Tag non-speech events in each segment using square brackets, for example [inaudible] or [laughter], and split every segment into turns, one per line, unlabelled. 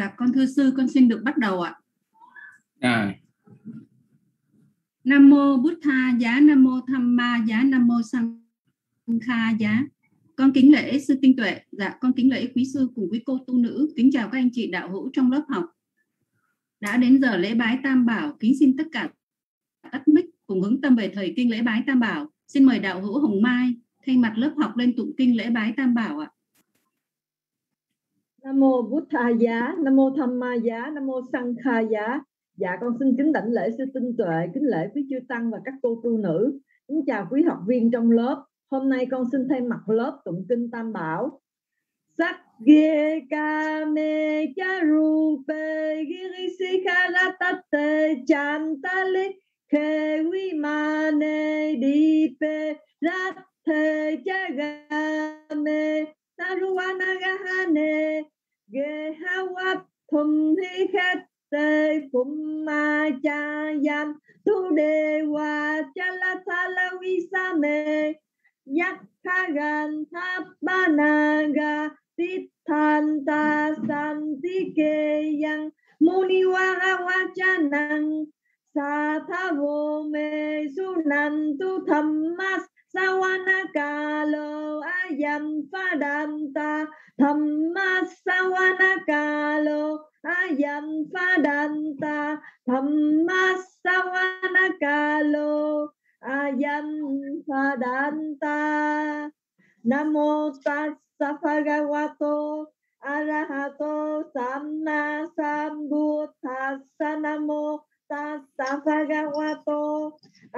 Dạ, con thưa sư, con xin được bắt đầu ạ.
Rồi.
Nam mô Bụt Tha giá, Nam mô Tham Ma giá, Nam mô Sang Kha giá. Con kính lễ sư tinh tuệ. Dạ, con kính lễ quý sư cùng quý cô tu nữ. Kính chào các anh chị đạo hữu trong lớp học. Đã đến giờ lễ bái Tam Bảo, kính xin tất cả tắt mic cùng hướng tâm về thời kinh lễ bái Tam Bảo. Xin mời đạo hữu Hồng Mai thay mặt lớp học lên tụng kinh lễ bái Tam Bảo ạ.
Nam mô Buddha Tha giá, Nam mô Tham Ma giá, Nam mô Sang Kha giá. Dạ con xin kính đảnh lễ sư tinh tuệ, kính lễ quý chư tăng và các cô tu nữ. Kính chào quý học viên trong lớp. Hôm nay con xin thay mặt lớp tụng kinh Tam Bảo. Sắc ghê ca mê cha ru pe giri si kha la ta te chan ta lê khê vi ma ne đi pe ra thê cha ga mê ta ru na ga ha ge ha wa thum hi khat te phum ma cha yam tu de wa cha la tha la vi sa me Yakhagan Thapanaga Tithanta Santike Muni tha Sathavo Me Sunantu Thammas Sawanakalo Ayam Fadanta Thammas Sawanakalo Ayam Fadanta Thammas Sawanakalo ayam padanta namo tassa bhagavato arahato samma sambuddhassa namo tassa bhagavato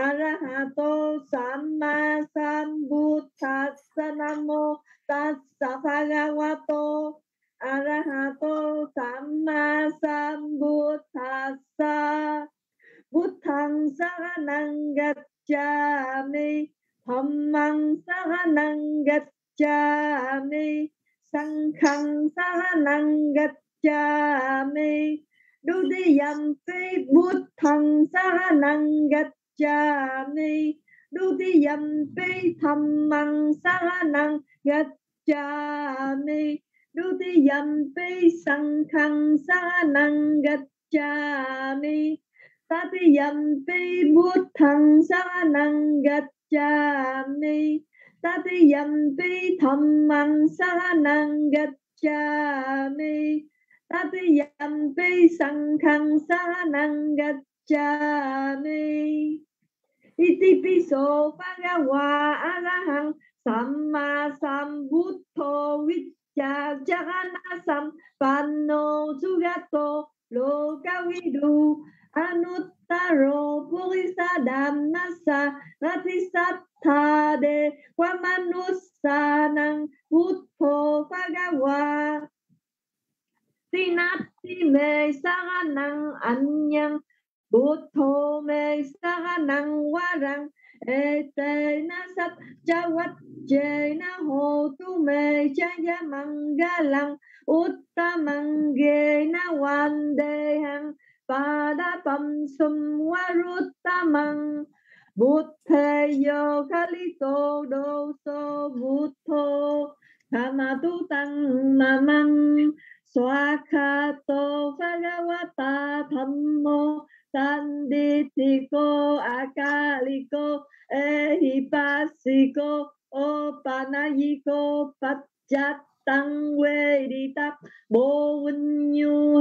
arahato samma sambuddhassa namo tassa bhagavato arahato samma sambuddhassa buddhang saranang gacchami dhammang saranang gacchami sanghang saranang gacchami Dutiyampi buddhang saranang gacchami Dutiyampi dhammang saranang gacchami Dutiyampi sanghang saranang gacchami Tatiyampi buddhang saranang gacchami Tatiyampi dhammang saranang gacchami Tatiyampi sanghang sanang gacchami Iti piso bhagava arahang samma sambuddho vicca jaganasam panno sugato lokavidu anuttaro purisadam nasa ratisattade wamanussanang buddho bhagava tinati me saranang anyang buddho me saranang warang etena sap jawat jena hotu me jaya mangalang uttamang gena vandehang padapam sumwaruttamang buddhayo kalito doso buddho kamatu tăng mamang swakato bhagavata dhammo sanditiko akaliko ehipasiko opanayiko pachatang Vedita bồ vinh nhu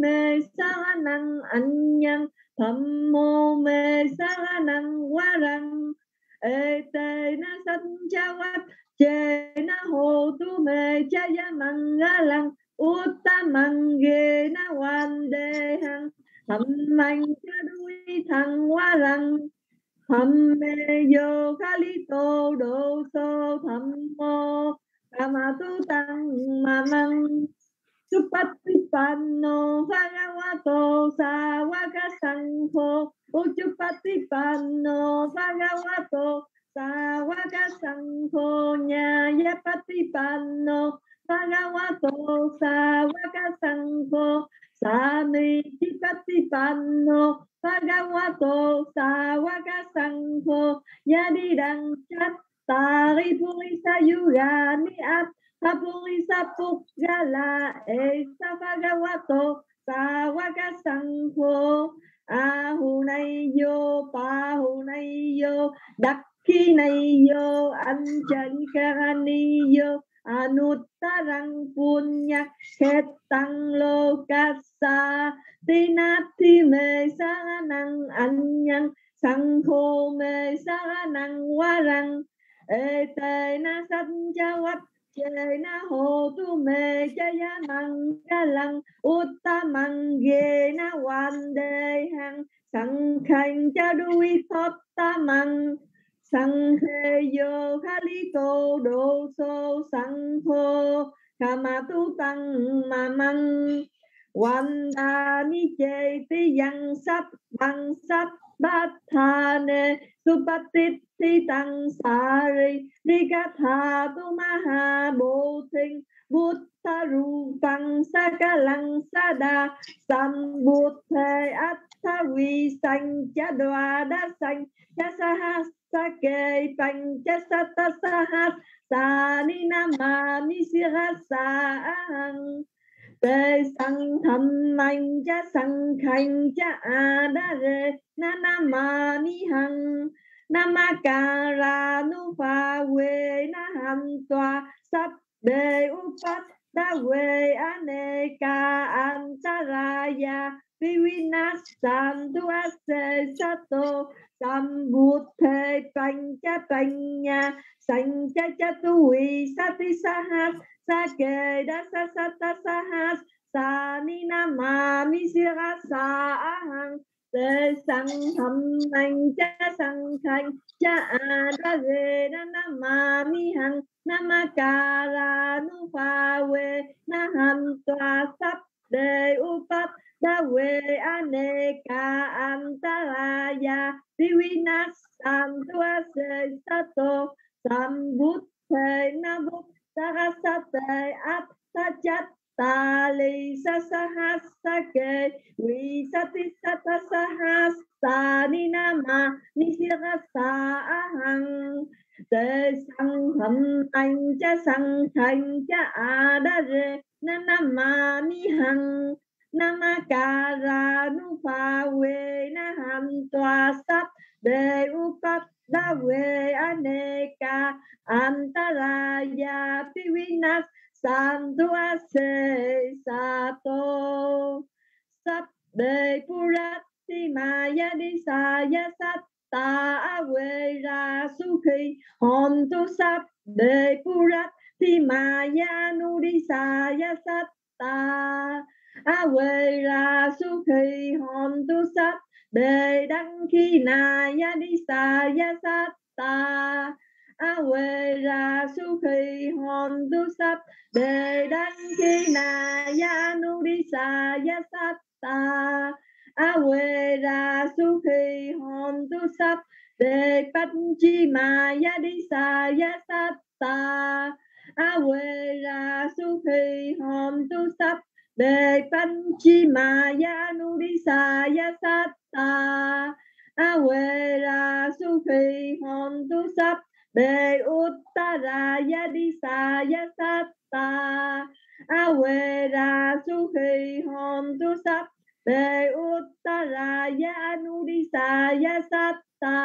me Sahanang anyang Dhammo me Sahanang warang Ete na sanjawat Che na ho tu me chaya mangalang Uttamange na wandehang Thammang chadui thang warang Thamme yo kalito do so thammo Kamatu tang mamang Supatipanno Bhagavato Sawaka Sangho hoa Bhagavato Sawaka Sangho Nyayapatipanno Bhagavato Sawaka Sangho Samitipatipanno Bhagavato Sawaka Sangho Yadidang Chat Tari Purisa Yugani At Sapurisa Esa Bhagavato Sawaka Sangho A dak khi này vô Anh chân Karani vô Anuttarang punya khetang lokasa Tinati me saranang anyang Sangho me saranang warang Ete na sanjawat chê na ho tu me cha mang măng uttamang ge na wan de hang sang khanh cha đuôi thót ta sang khê yo kha li tô, đô sô sang thô. Kha ma tu tăng ma măng. Wan đa ni chê ti yang sát bằng sắp bát tha nê. Supatit thi tăng sa ri ri ca tha tu ma ha bồ thinh bút tha ru tăng sa ca lăng sa đa. Sam bút thề át tha vi sanh cha đoa đa sanh cha sa ha Sake kê bành cha sa ta sa ha sa ni si tê sang thầm mạnh cha sang khanh cha a đa rê na na ma ni hằng namakara nu pha we na ham toa sắp đề upat đa we ane ka antaraya vivinas santu ase sato sambuthe pancha panya sancha chatui sati sahas sake dasa sata sahas sa ni nama mi sira sa ahang tê sang thâm anh, cha sang khanh. Cha a ra na na ma mi hằng, na ma ca ra nu pha we na ham toa sắp đề u pháp we ane ka antaraya divinas santua se sato sambut te na bút sarasate at sajat tali sasahasake wisati satasahasa ni nama nisirasa ahang te sang hầm anh cha sang thành cha a da re na nama mi hằng nama ca ra nu pha we na ham toa sap đề upat da we aneka antaraya pivinas santu ase sato sắp đề purati maya đi sa ya sat ta awe ra su khi hòn tu sắp ti purati maya nu di sa ya sat ta awe ra su khi hòn tu sát đề đăng khi na ya đi sa ya sát ta. Awe ra su khi hòn tu sát đề đăng khi na ya nu đi sa ya sát ta. Awe ra su khi hòn tu sát đề bắt chi ma ya đi sa ya sát ta. Awe ra su khi hòn tu sát đề panchi maya nurisaya satta awera sukhi hontu ya đề uttaraya disaya satta awera sukhi hontu sap đề uttaraya nurisaya satta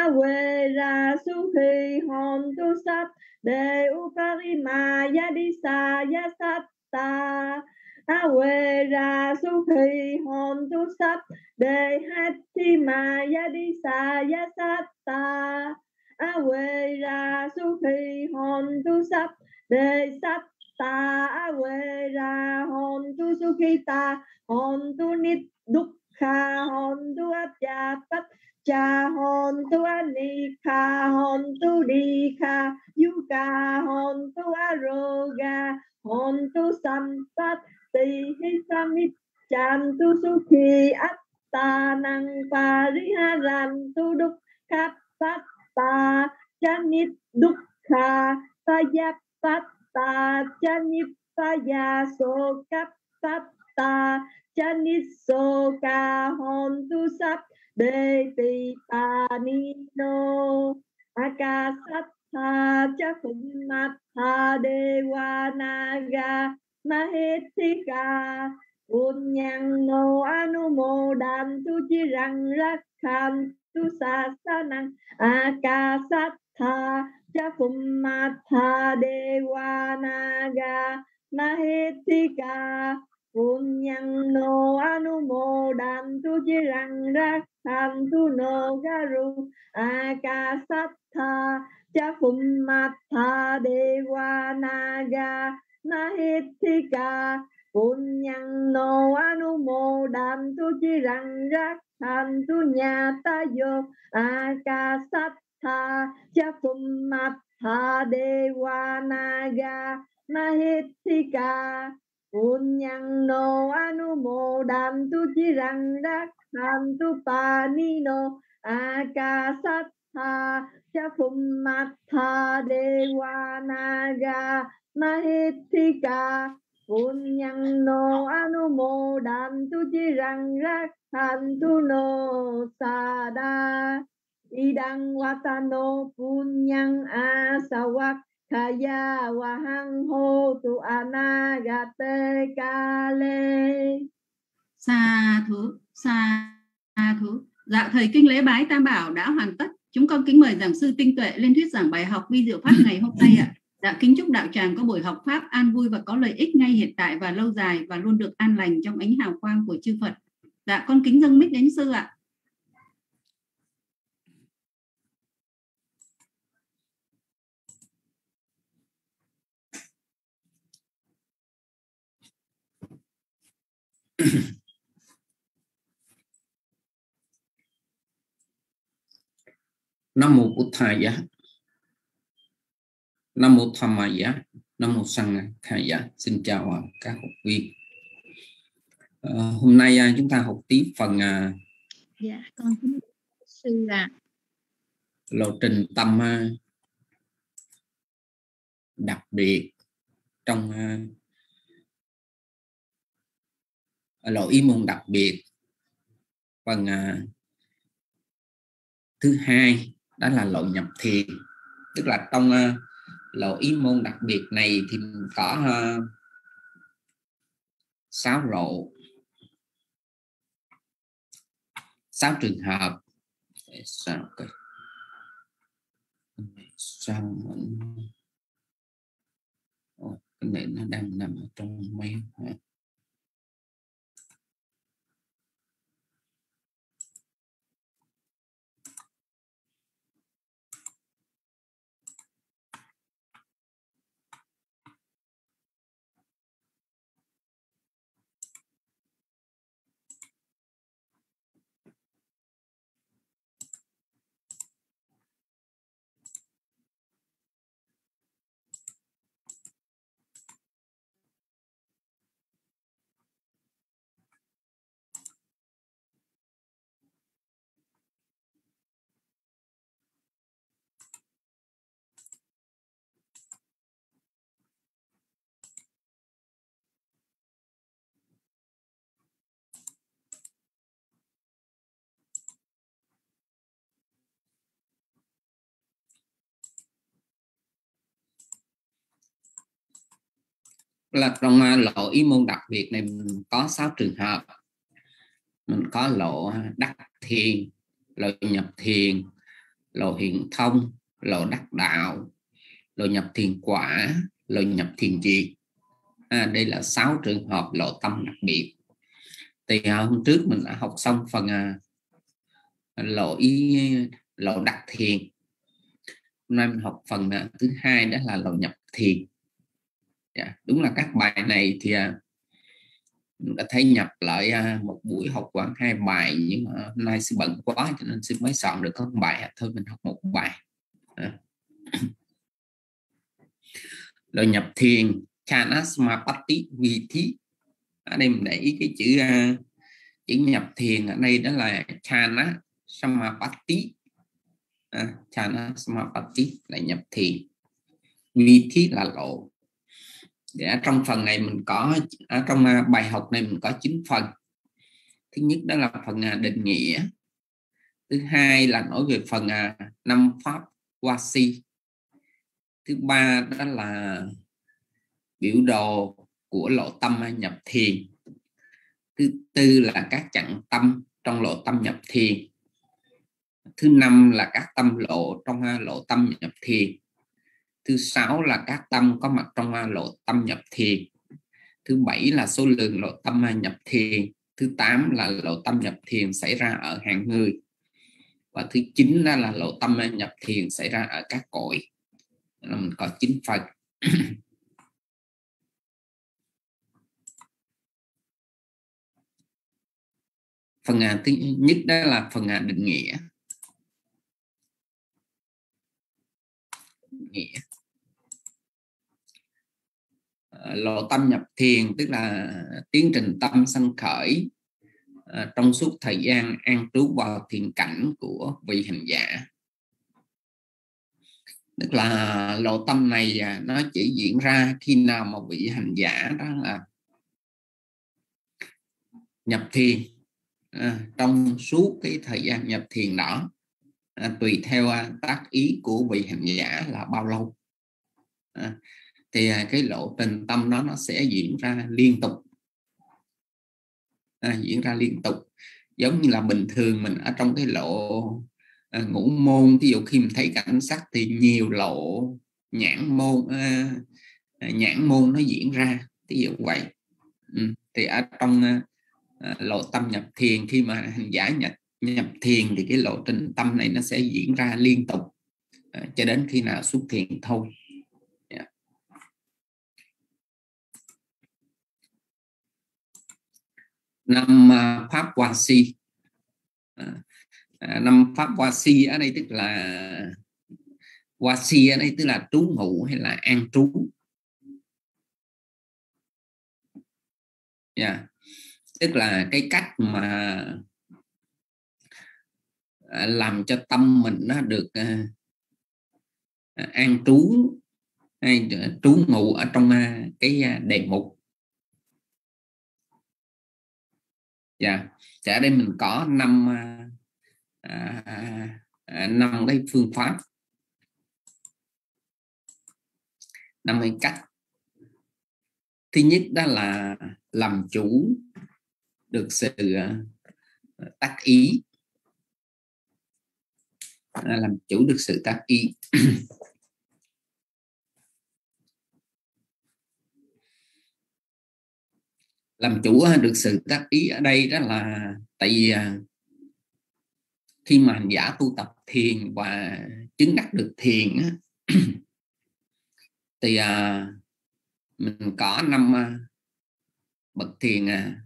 awera sukhi hontu sap đề uparimaya disaya satta ta. Ta quê ra su khi hòn tu sắp, đề hát ya mà sa ya ta ra su đi xa ya sát ta. Awe ra su khi hòn tu sắp, đề sát ta. Awe ra hòn tu su khi ta hòn tu nít đúc kha hòn tu áp cha tất cha hòn tu anika hòn tu đi kha yuka hòn tu aroga hòn tu sampat ti hi samit chan tu su khi áp ta năng pariharan tu đúc khát sát ta chanit dukkha sayapatta chanit saya so kapta chanit so ka hon tu sát đề tì pa ni no akasat tha cha cũng mát tha de wa naga un Punyang, no anu mô đàn tu chi rằng rắc khan tu sa sanang akasatha cha pummatha devanaga mahetika Punyang, no anumodan tu chirang rakhan tu no garu akasatha cha pummatha nhân nô Punyang no đàm tu chirang rắc thành tu nhà ta yo akasatha cha pummatha nhân nô Punyang no đàm tu chirang rắc thành tu ba ni nô, ác sát tha pummatha devanaga mahithika Punyang no anumodan tu chirang rắc thành tu no sada idang watano punyang asawak kaya wahang ho tu anagate kale
sa thú sa thú dạ thầy kinh lễ bái tam bảo đã hoàn tất chúng con kính mời giảng sư tinh tuệ lên thuyết giảng bài học vi diệu pháp ngày hôm nay ạ Dạ kính chúc đạo tràng có buổi học pháp an vui và có lợi ích ngay hiện tại và lâu dài và luôn được an lành trong ánh hào quang của chư Phật. Dạ con kính dâng mic đến sư ạ. [clears throat]
Nam mô Bụt Thầy Nam mô Tham Maya, Nam mô Sang Khaya. Xin chào à, các học viên. À, hôm nay à, chúng ta học tiếp phần à,
dạ con sư là
lộ trình tâm đặc biệt trong lộ ý môn đặc biệt phần thứ hai đó là lộ nhập thiền. Tức là trong lộ ý môn đặc biệt này thì có uh, sáu lộ sáu trường hợp. Sao cái sao mình cái này nó đang nằm ở trong mail là trong à, lỗi ý môn đặc biệt này mình có 6 trường hợp. Mình có lộ đắc thiền lộ nhập thiền lộ hiện thông lộ đắc đạo lộ nhập thiền quả lộ nhập thiền triệt à, đây là sáu trường hợp lộ tâm đặc biệt. Thì à, hôm trước mình đã học xong phần lộ ý lộ đắc thiền. Hôm nay mình học phần à, thứ hai đó là lộ nhập thiền yeah. Đúng là các bài này thì uh, đã thấy nhập lại uh, một buổi học khoảng hai bài nhưng mà hôm nay sẽ bận quá cho nên sẽ mới soạn được các bài thôi mình học một bài. Dạ. Rồi nhập thiền chanasma pati vi thí ở đây mình để ý cái chữ uh, chữ nhập thiền ở đây đó là chana samapati à, chana samapati là nhập thiền. Vithi là lộ để trong phần này mình có ở trong à, bài học này mình có 9 phần. Thứ nhất đó là phần à, định nghĩa. Thứ hai là nói về phần năm pháp quasi thứ ba đó là biểu đồ của lộ tâm nhập thiền. Thứ tư là các chặng tâm trong lộ tâm nhập thiền. Thứ năm là các tâm lộ trong lộ tâm nhập thiền thứ sáu là các tâm có mặt trong à, lộ tâm nhập thiền. Thứ bảy là số lượng lộ tâm à, nhập thiền. Thứ tám là lộ tâm nhập thiền xảy ra ở hàng người. Và thứ chín đó là lộ tâm à, nhập thiền xảy ra ở các cõi. Là mình có chín phần. [clears throat] Phần à, thứ nhất đó là phần à, định nghĩa. Nghĩa. Ờ, lộ tâm nhập thiền tức là tiến trình tâm sanh khởi à, trong suốt thời gian an trú vào thiền cảnh của vị hành giả. Tức là lộ tâm này à, nó chỉ diễn ra khi nào mà vị hành giả đó là nhập thiền à, trong suốt cái thời gian nhập thiền đó à, tùy theo à, tác ý của vị hành giả là bao lâu. À, thì à, cái lộ trình tâm đó nó sẽ diễn ra liên tục. À, diễn ra liên tục. Giống như là bình thường mình ở trong cái lộ à, ngũ môn ví dụ khi mình thấy cảnh sắc thì nhiều lộ nhãn môn à, à nhãn môn nó diễn ra ví dụ vậy. Ừ. thì ở trong à, à, lộ tâm nhập thiền khi mà hành giả nhập nhập thiền thì cái lộ trình tâm này nó sẽ diễn ra liên tục. À, cho đến khi nào xuất thiền thôi yeah. Dạ. Ờ, ờ, ờ, năm pháp quan si à, năm pháp quan si ở đây tức là quan si ở đây tức là trú ngụ hay là an trú? Yeah. Tức là cái cách mà làm cho tâm mình nó được an trú hay trú ngụ ở trong cái đề mục. Dạ. Thì ở đây mình có năm à, à, à, năm cái phương pháp. Năm cái cách. Thứ nhất đó là làm chủ được sự tác ý. Làm chủ được sự tác ý. Làm chủ được sự tác ý ở đây đó là tại vì à, khi mà hành giả tu tập thiền và chứng đắc được thiền thì à, mình có năm à, bậc thiền à,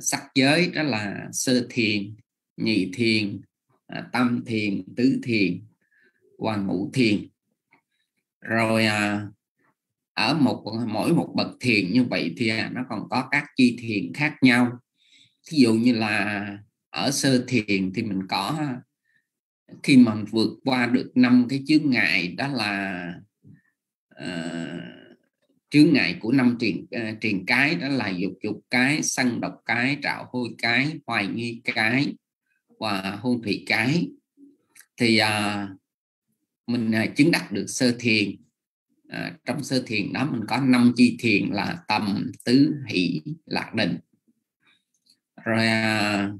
sắc giới đó là sơ thiền nhị thiền à, tâm thiền tứ thiền và ngũ thiền. Rồi à, ở một mỗi một bậc thiền như vậy thì à, nó còn có các chi thiền khác nhau. Ví dụ như là ở sơ thiền thì mình có à, khi mà mình vượt qua được năm cái chướng ngại đó là uh, chướng ngại của năm truyền uh, ờ, truyền cái đó là dục dục cái sân độc cái trạo hôi cái hoài nghi cái và hôn thủy cái. Thì uh, mình uh, chứng đắc được sơ thiền à, trong sơ thiền đó mình có năm chi thiền là tầm tứ hỷ lạc định. Rồi à,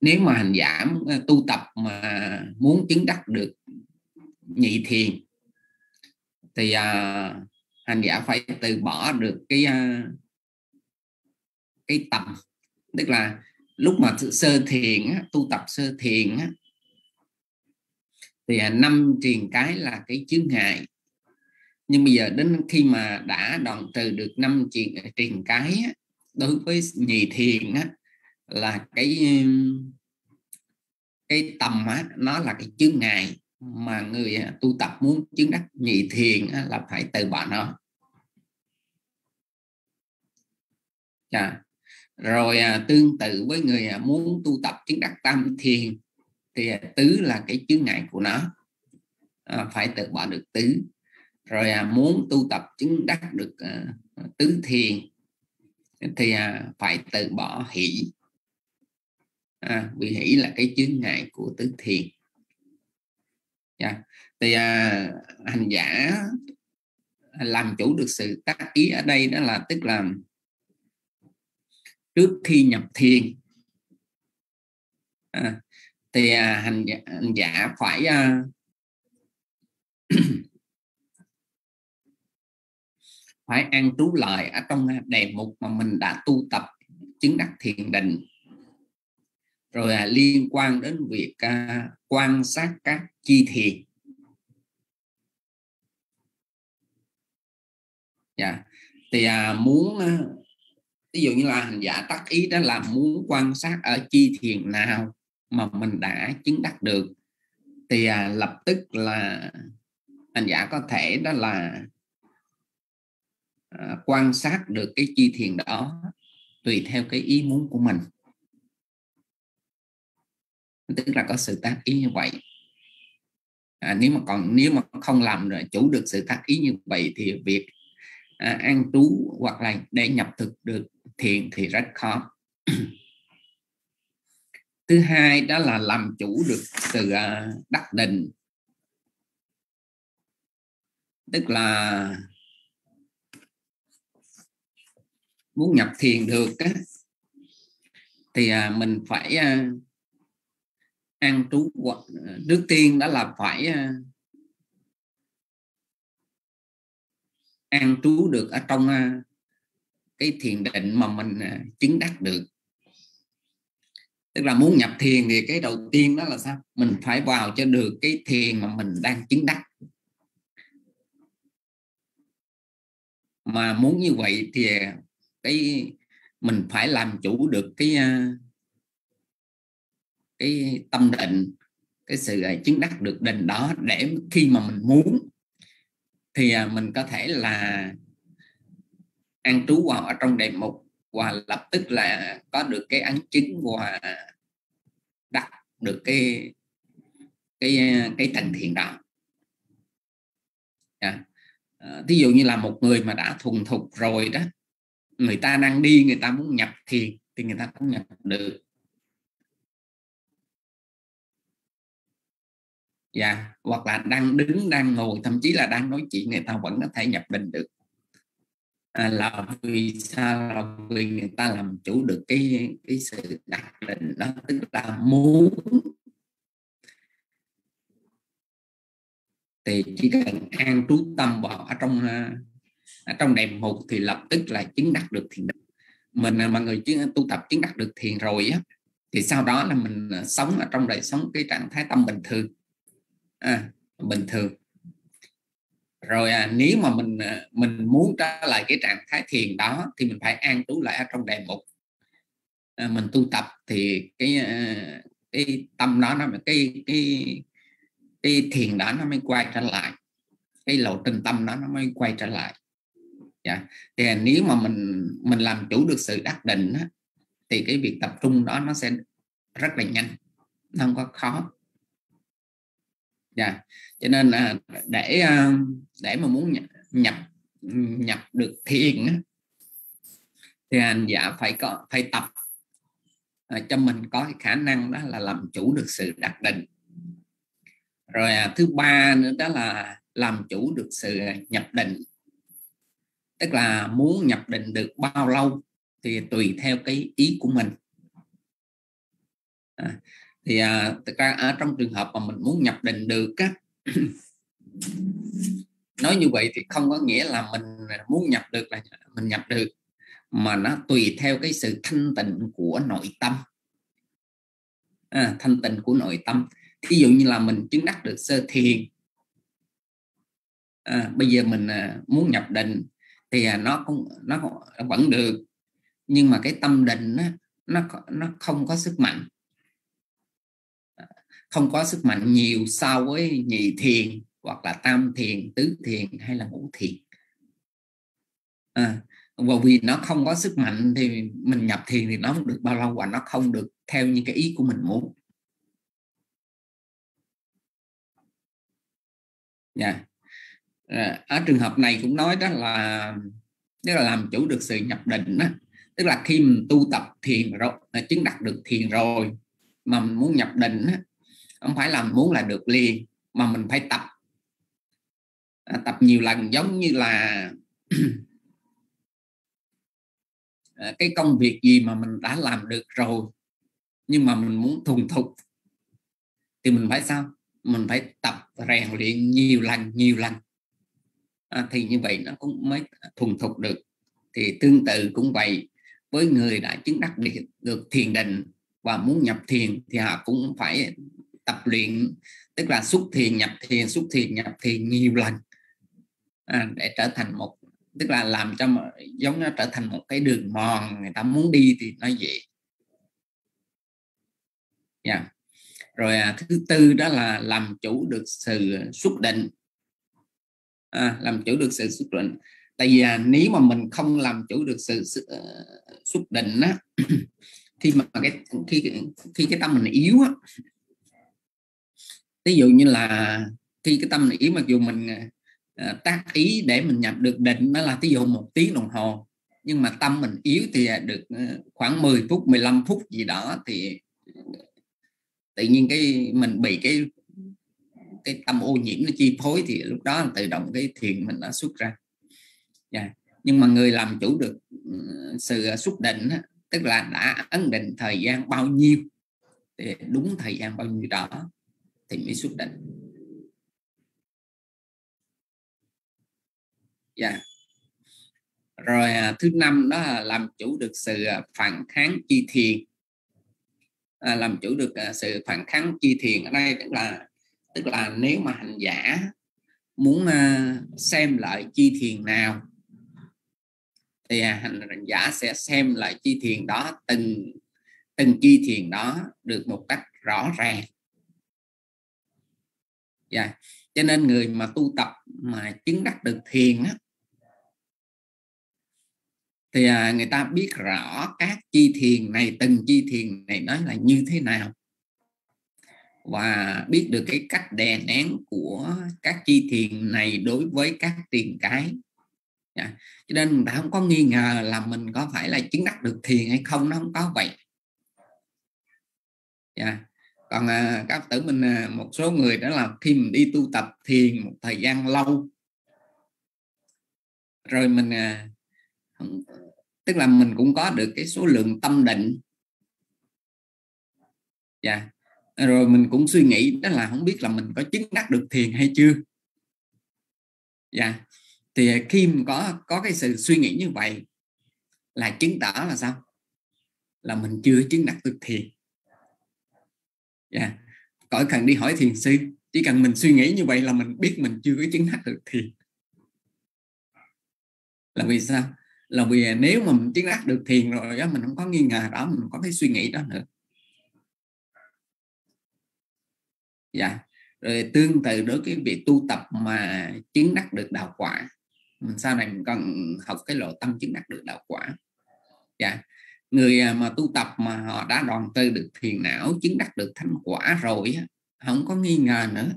nếu mà hành giả à, tu tập mà muốn chứng đắc được nhị thiền thì à, hành giả phải từ bỏ được cái à, cái tầm tức là lúc mà sơ thiền tu tập sơ thiền thì à, năm triền cái là cái chướng ngại. Nhưng bây giờ đến khi mà đã đoạn trừ được năm triền à, triền cái đối với nhị thiền á, là cái cái tầm á, nó là cái chướng ngại mà người à, tu tập muốn chứng đắc nhị thiền á, là phải từ bỏ nó. Dạ. Rồi tương tự với người muốn tu tập chứng đắc tam thiền thì tứ là cái chướng ngại của nó. À, phải từ bỏ được tứ. Rồi à, muốn tu tập chứng đắc được à, tứ thiền thì à, phải từ bỏ hỷ. À, vì hỷ là cái chướng ngại của tứ thiền. Yeah. thì à, hành giả làm chủ được sự tác ý ở đây đó là tức là trước khi nhập thiền à, thì à, hành, giả, hành giả phải à, [clears throat] phải ăn trú lời ở trong đề mục mà mình đã tu tập chứng đắc thiền định. Rồi à, liên quan đến việc à, quan sát các chi thiền. Dạ. Thì à, muốn à, ví dụ như là hành giả tác ý đó là muốn quan sát ở chi thiền nào? Mà mình đã chứng đắc được thì à, lập tức là hành giả có thể đó là à, quan sát được cái chi thiền đó tùy theo cái ý muốn của mình. Tức là có sự tác ý như vậy. À, nếu mà còn nếu mà không làm rồi chủ được sự tác ý như vậy thì việc à, an trú hoặc là để nhập thực được thiền thì rất khó thứ hai đó là làm chủ được sự à, đắc định. Tức là muốn nhập thiền được á, thì à, mình phải à, an trú trước tiên đó là phải an trú được ở trong cái thiền định mà mình chứng đắc được tức là muốn nhập thiền thì cái đầu tiên đó là sao? Mình phải vào cho được cái thiền mà mình đang chứng đắc. Mà muốn như vậy thì cái, mình phải làm chủ được cái ờ, cái tâm định, cái sự ờ, chứng đắc được định đó để khi mà mình muốn thì ờ, mình có thể là an trú vào ở trong đề mục và lập tức là có được cái ấn chứng và đặt được cái cái cái thành thiện đó yeah. à, ví dụ như là một người mà đã thuần thục rồi đó người ta đang đi người ta muốn nhập thiền thì người ta cũng nhập được. Dạ hoặc là đang đứng đang ngồi thậm chí là đang nói chuyện người ta vẫn có thể nhập định được à, là vì sao? Là vì người ta làm chủ được cái cái sự đặt định đó tức là muốn thì chỉ cần an trú tâm vào ở trong à, ở trong đèn mục thì lập tức là chứng đắc được thiền định. Mình à, mà người à, tu tập chứng đắc được thiền rồi á thì sau đó là mình sống ở trong đời sống cái trạng thái tâm bình thường. À, bình thường rồi à, nếu mà mình à, mình muốn trở lại cái trạng thái thiền đó thì mình phải an trú lại ở trong đề mục à, mình tu tập thì cái à, cái tâm đó nó cái cái cái thiền đó nó mới quay trở lại. Cái lộ trình tâm đó nó mới quay trở lại. Dạ. thì à, nếu mà mình mình làm chủ được sự đắc định á, thì cái việc tập trung đó nó sẽ rất là nhanh nó không có khó dạ. Cho nên là để ờ, để mà muốn nhập nhập, nhập được thiền thì hành giả dạ phải có phải tập. Ờ, cho mình có cái khả năng đó là làm chủ được sự đặc định. Rồi à, thứ ba nữa đó là làm chủ được sự nhập định. Tức là muốn nhập định được bao lâu thì tùy theo cái ý của mình. À, thì à, thực ra ở trong trường hợp mà mình muốn nhập định được á [clears throat] nói như vậy thì không có nghĩa là mình muốn nhập được là mình nhập được mà nó tùy theo cái sự thanh tịnh của nội tâm. À, thanh tịnh của nội tâm. Ví dụ như là mình chứng đắc được sơ thiền. À, bây giờ mình à, muốn nhập định thì à, nó cũng nó vẫn được. Nhưng mà cái tâm định á, nó nó không có sức mạnh không có sức mạnh nhiều so với nhị thiền hoặc là tam thiền tứ thiền hay là ngũ thiền à, và vì nó không có sức mạnh thì mình nhập thiền thì nó không được bao lâu và nó không được theo như cái ý của mình muốn yeah. À, ở trường hợp này cũng nói đó là tức là làm chủ được sự nhập định đó. tức là khi mình tu tập thiền rồi à, chứng đạt được thiền rồi mà mình muốn nhập định đó, không phải là muốn là được liền mà mình phải tập. À, tập nhiều lần giống như là [clears throat] à, cái công việc gì mà mình đã làm được rồi nhưng mà mình muốn thuần thục thì mình phải sao? Mình phải tập rèn luyện nhiều lần nhiều lần. À, thì như vậy nó cũng mới thuần thục được. Thì tương tự cũng vậy với người đã chứng đắc được, được thiền định và muốn nhập thiền thì họ cũng phải tập luyện tức là xuất thiền nhập thiền xuất thiền nhập thiền nhiều lần. À, để trở thành một tức là làm cho giống nó trở thành một cái đường mòn người ta muốn đi thì nó dễ. Yeah. Rồi à, thứ tư đó là làm chủ được sự xuất định. À, làm chủ được sự xuất định. Tại vì à, nếu mà mình không làm chủ được sự, sự uh, ờ, xuất định á [clears throat] khi mà cái khi khi cái tâm mình yếu á ví dụ như là khi cái tâm mình yếu mặc dù mình ờ, ờ, tác ý để mình nhập được định nó là ví dụ một tiếng đồng hồ, nhưng mà tâm mình yếu thì được ờ, khoảng 10 phút 15 phút gì đó thì, tự nhiên cái mình bị cái cái tâm ô nhiễm nó chi phối thì lúc đó tự động cái thiền mình đã xuất ra yeah. Nhưng mà người làm chủ được ừ, sự xuất định tức là đã ấn định thời gian bao nhiêu, thì đúng thời gian bao nhiêu đó thì mới xuất định dạ. Yeah. rồi à, thứ năm đó là làm chủ được sự à, phản kháng chi thiền. À, làm chủ được à, sự phản kháng chi thiền ở đây tức là tức là nếu mà hành giả muốn à, xem lại chi thiền nào thì à, hành giả sẽ xem lại chi thiền đó từng từng chi thiền đó được một cách rõ ràng yeah. Dạ. cho nên người mà tu tập mà chứng đắc được thiền á, thì à, người ta biết rõ các chi thiền này từng chi thiền này nói là như thế nào và biết được cái cách đè nén của các chi thiền này đối với các tiền cái yeah. Dạ. cho nên người ta không có nghi ngờ là mình có phải là chứng đắc được thiền hay không nó không có vậy yeah. Còn à, các tử mình à, một số người đó là khi mình đi tu tập thiền một thời gian lâu. Rồi mình à, tức là mình cũng có được cái số lượng tâm định. Dạ. Rồi mình cũng suy nghĩ đó là không biết là mình có chứng đắc được thiền hay chưa. Dạ. Thì à, khi mình có có cái sự suy nghĩ như vậy là chứng tỏ là sao? Là mình chưa chứng đắc được thiền yeah. khỏi cần đi hỏi thiền sư, chỉ cần mình suy nghĩ như vậy là mình biết mình chưa có chứng đắc được thiền là vì sao? Là vì nếu mà mình chứng đắc được thiền rồi á, mình không có nghi ngờ đó, mình có cái suy nghĩ đó nữa. Dạ. Rồi tương tự đối với việc tu tập mà chứng đắc được đạo quả. Mình sau này mình cần học cái lộ tâm chứng đắc được đạo quả. Dạ người à, mà tu tập mà họ đã đoàn tư được thiền não chứng đắc được thánh quả rồi không có nghi ngờ nữa.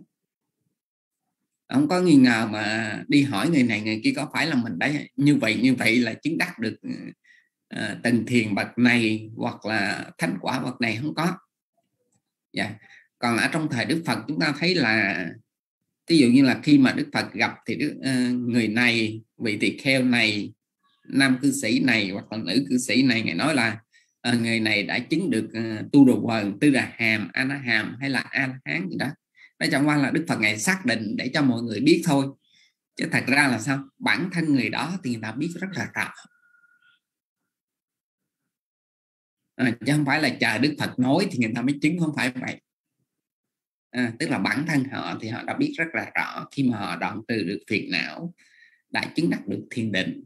Không có nghi ngờ mà đi hỏi người này người kia có phải là mình đấy? Như vậy như vậy là chứng đắc được uh, thiền bậc này hoặc là thánh quả bậc này không có. Dạ. Còn ở trong thời đức phật chúng ta thấy là ví dụ như là khi mà đức phật gặp thì đức, uh, người này vị tỳ kheo này nam cư sĩ này hoặc là nữ cư sĩ này ngài nói là à, người này đã chứng được uh, tu đồ quần tư đà hàm a la hàm hay là a la hán gì đó. Nói chẳng qua là đức phật ngài xác định để cho mọi người biết thôi. Chứ thật ra là sao? Bản thân người đó thì người ta biết rất là rõ. À, chứ không phải là chờ đức phật nói thì người ta mới chứng không phải vậy. À, tức là bản thân họ thì họ đã biết rất là rõ khi mà họ đoạn từ được phiền não đã chứng đắc được thiền định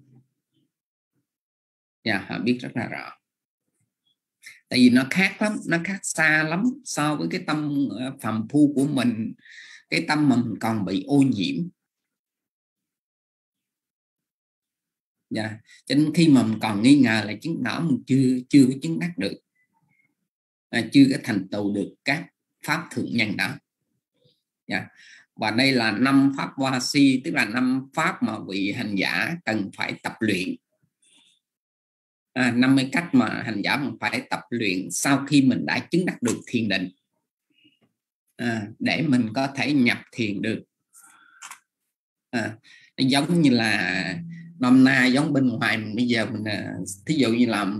và dạ, họ biết rất là rõ tại vì nó khác lắm nó khác xa lắm so với cái tâm ờ, phàm phu của mình cái tâm mà mình còn bị ô nhiễm dạ yeah. cho nên khi mà mình còn nghi ngờ là chứng tỏ mình chưa chưa có chứng đắc được à, chưa có thành tựu được các pháp thượng nhân đó dạ yeah. và đây là năm pháp hoa si tức là năm pháp mà vị hành giả cần phải tập luyện à, 50 cách mà hành giả mình phải tập luyện sau khi mình đã chứng đắc được thiền định. À, để mình có thể nhập thiền được. À, giống như là năm nay giống bên ngoài mình bây giờ mình à, thí dụ như là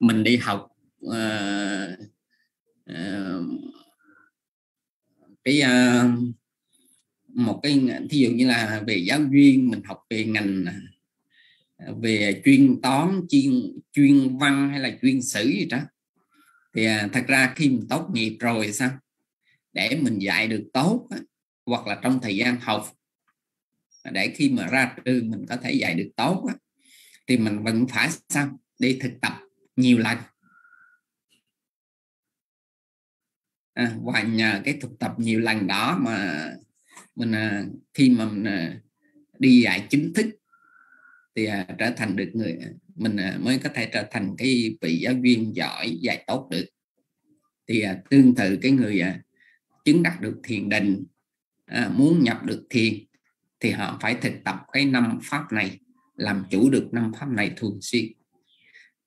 mình đi học uh, uh, cái uh, một cái thí dụ như là về giáo viên mình học về ngành về chuyên toán chuyên chuyên văn hay là chuyên sử gì đó. Thì à, thật ra khi mình tốt nghiệp rồi sao? Để mình dạy được tốt hoặc là trong thời gian học để khi mà ra trường mình có thể dạy được tốt thì mình vẫn phải sao? Đi thực tập nhiều lần. À, và nhờ cái thực tập nhiều lần đó mà mình à, khi mà mình à, đi dạy chính thức thì à, trở thành được người à, mình à, mới có thể trở thành cái vị giáo viên giỏi dạy tốt được. Thì à, tương tự cái người à, chứng đắc được thiền định à, muốn nhập được thiền thì họ phải thực tập cái năm pháp này làm chủ được năm pháp này thường xuyên.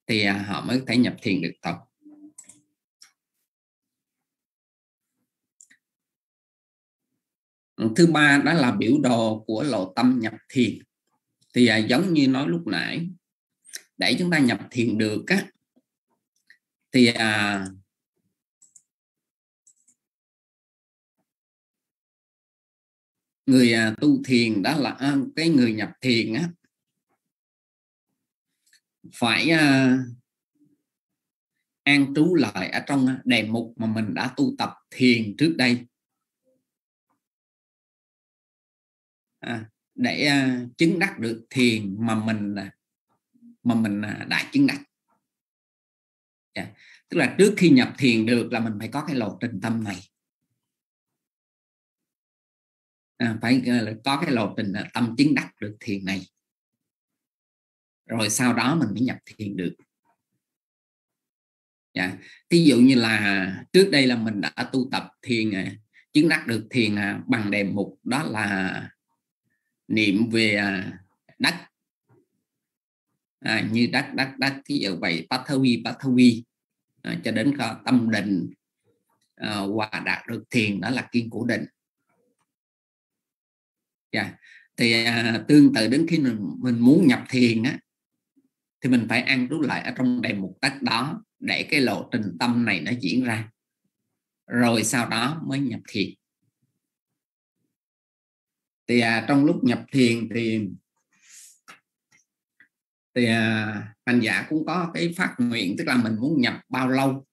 Thì à, họ mới có thể nhập thiền được tốt. Thứ ba đó là biểu đồ của lộ tâm nhập thiền thì à, giống như nói lúc nãy để chúng ta nhập thiền được á thì à, người à, tu thiền đó là à, cái người nhập thiền á phải à, an trú lại ở trong à, đề mục mà mình đã tu tập thiền trước đây. À, để uh, chứng đắc được thiền mà mình à, mà mình uh, đã chứng đắc yeah. tức là trước khi nhập thiền được là mình phải có cái lộ trình tâm này à, phải uh, có cái lộ trình uh, tâm chứng đắc được thiền này rồi sau đó mình mới nhập thiền được dạ. yeah. ví dụ như là trước đây là mình đã tu tập thiền chứng đắc được thiền bằng đề mục đó là niệm về à, đất à, như đất đất đất thí dụ vậy Pathavi Pathavi à, cho đến tâm định à, hòa đạt được thiền đó là kiên cố định. Yeah. Thì à, tương tự đến khi mình, mình muốn nhập thiền á thì mình phải ăn trú lại ở trong đề mục tắc đó để cái lộ trình tâm này nó diễn ra. Rồi sau đó mới nhập thiền thì à, trong lúc nhập thiền thì thì à, hành giả cũng có cái phát nguyện tức là mình muốn nhập bao lâu.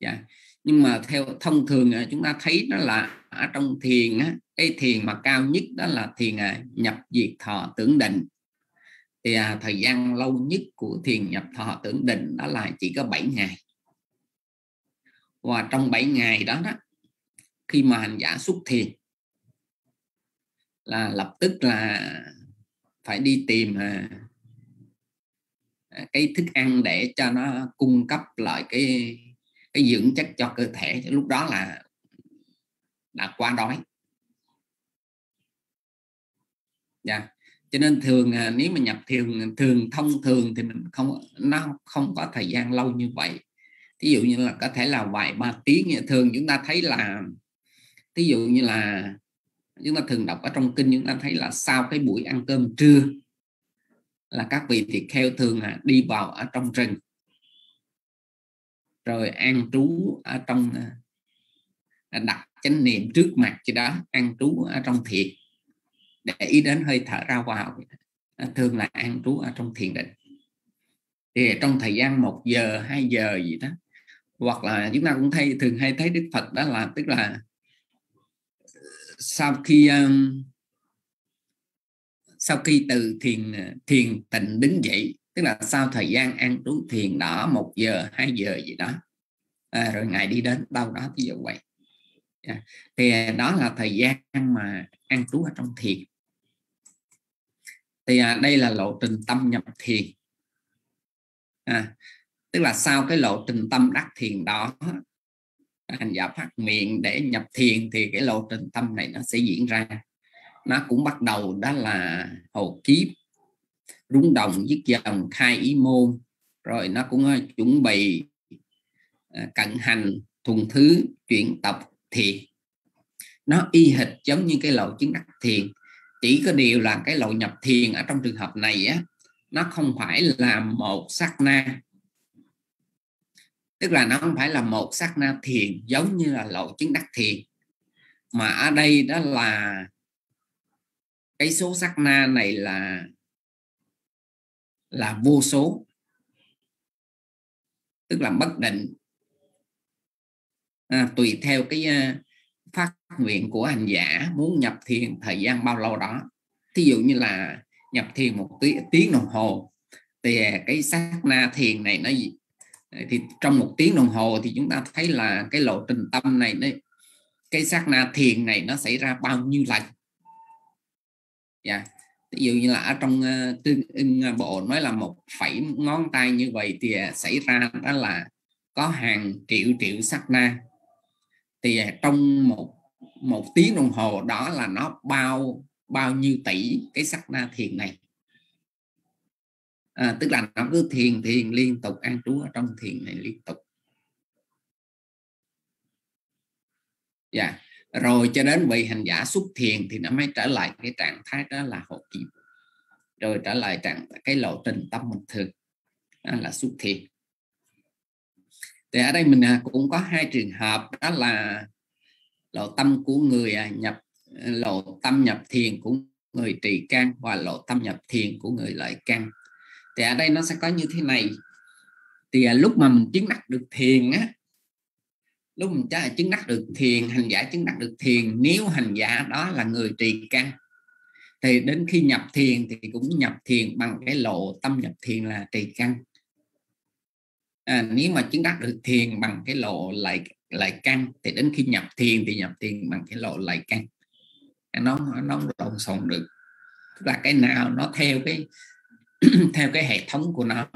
Dạ. nhưng mà theo thông thường à, chúng ta thấy đó là ở trong thiền á, cái thiền mà cao nhất đó là thiền à, nhập diệt thọ tưởng định. Thì à, thời gian lâu nhất của thiền nhập thọ tưởng định đó là chỉ có 7 ngày. Và trong 7 ngày đó, đó khi mà hành giả xuất thiền là lập tức là phải đi tìm à, à, cái thức ăn để cho nó cung cấp lại cái cái dưỡng chất cho cơ thể. Lúc đó là đã quá đói. Dạ. Cho nên thường à, nếu mà nhập thường thường thông thường thì mình không nó không có thời gian lâu như vậy. Ví dụ như là có thể là vài ba tiếng. Thường chúng ta thấy là ví dụ như là chúng ta thường đọc ở trong kinh chúng ta thấy là sau cái buổi ăn cơm trưa là các vị tỳ kheo thường là đi vào ở trong rừng. Rồi an trú ở trong à, đặt chánh niệm trước mặt chứ đó an trú ở trong thiền. Để ý đến hơi thở ra vào à, thường là an trú ở trong thiền định. Thì trong thời gian một giờ hai giờ gì đó hoặc là chúng ta cũng thấy thường hay thấy đức phật đó là tức là sau khi um, sau khi từ thiền thiền tịnh đứng dậy tức là sau thời gian ăn trú thiền đó một giờ hai giờ gì đó à, rồi ngài đi đến đâu đó ví dụ vậy. À, thì đó là thời gian mà ăn trú ở trong thiền. Thì à, đây là lộ trình tâm nhập thiền. À, tức là sau cái lộ trình tâm đắc thiền đó hành giả phát nguyện để nhập thiền thì cái lộ trình tâm này nó sẽ diễn ra. Nó cũng bắt đầu đó là hầu kiếp rung đồng dứt dòng, khai ý môn. Rồi nó cũng ờ, chuẩn bị ờ, cận hành, thuần thứ, chuyển tập thiền. Nó y hệt giống như cái lộ chứng đắc thiền. Chỉ có điều là cái lộ nhập thiền ở trong trường hợp này á, nó không phải là một sát na tức là nó không phải là một sát na thiền giống như là lộ chứng đắc thiền. Mà ở đây đó là cái số sát na này là là vô số. Tức là bất định. À, tùy theo cái uh, phát nguyện của hành giả muốn nhập thiền thời gian bao lâu đó. Thí dụ như là nhập thiền một tí, tiếng đồng hồ thì cái sát na thiền này nó thì trong một tiếng đồng hồ thì chúng ta thấy là cái lộ trình tâm này đấy cái sát na thiền này nó xảy ra bao nhiêu lần? Dạ ví dụ như là ở trong uh, tương ưng ờ, bộ nói là một phẩy ngón tay như vậy thì uh, xảy ra đó là có hàng triệu triệu sát na. Thì trong một một tiếng đồng hồ đó là nó bao bao nhiêu tỷ cái sát na thiền này? À, tức là nó cứ thiền thiền liên tục an trú ở trong thiền này liên tục. Dạ yeah. rồi cho đến vị hành giả xuất thiền thì nó mới trở lại cái trạng thái đó là hộ kiệm rồi trở lại trạng cái lộ trình tâm bình thường đó là xuất thiền. Thì ở đây mình à, cũng có hai trường hợp đó là lộ tâm của người à, nhập lộ tâm nhập thiền của người trì căn và lộ tâm nhập thiền của người lợi căn thì ở đây nó sẽ có như thế này. Thì à, lúc mà mình chứng đắc được thiền á lúc mình chứng đắc được thiền hành giả chứng đắc được thiền nếu hành giả đó là người trì căn thì đến khi nhập thiền thì cũng nhập thiền bằng cái lộ tâm nhập thiền là trì căn. À, nếu mà chứng đắc được thiền bằng cái lộ lại lại căn thì đến khi nhập thiền thì nhập thiền bằng cái lộ lại căn. Nó nó lộn xộn được. Tức là cái nào nó theo cái [clears throat] theo cái hệ thống của nó.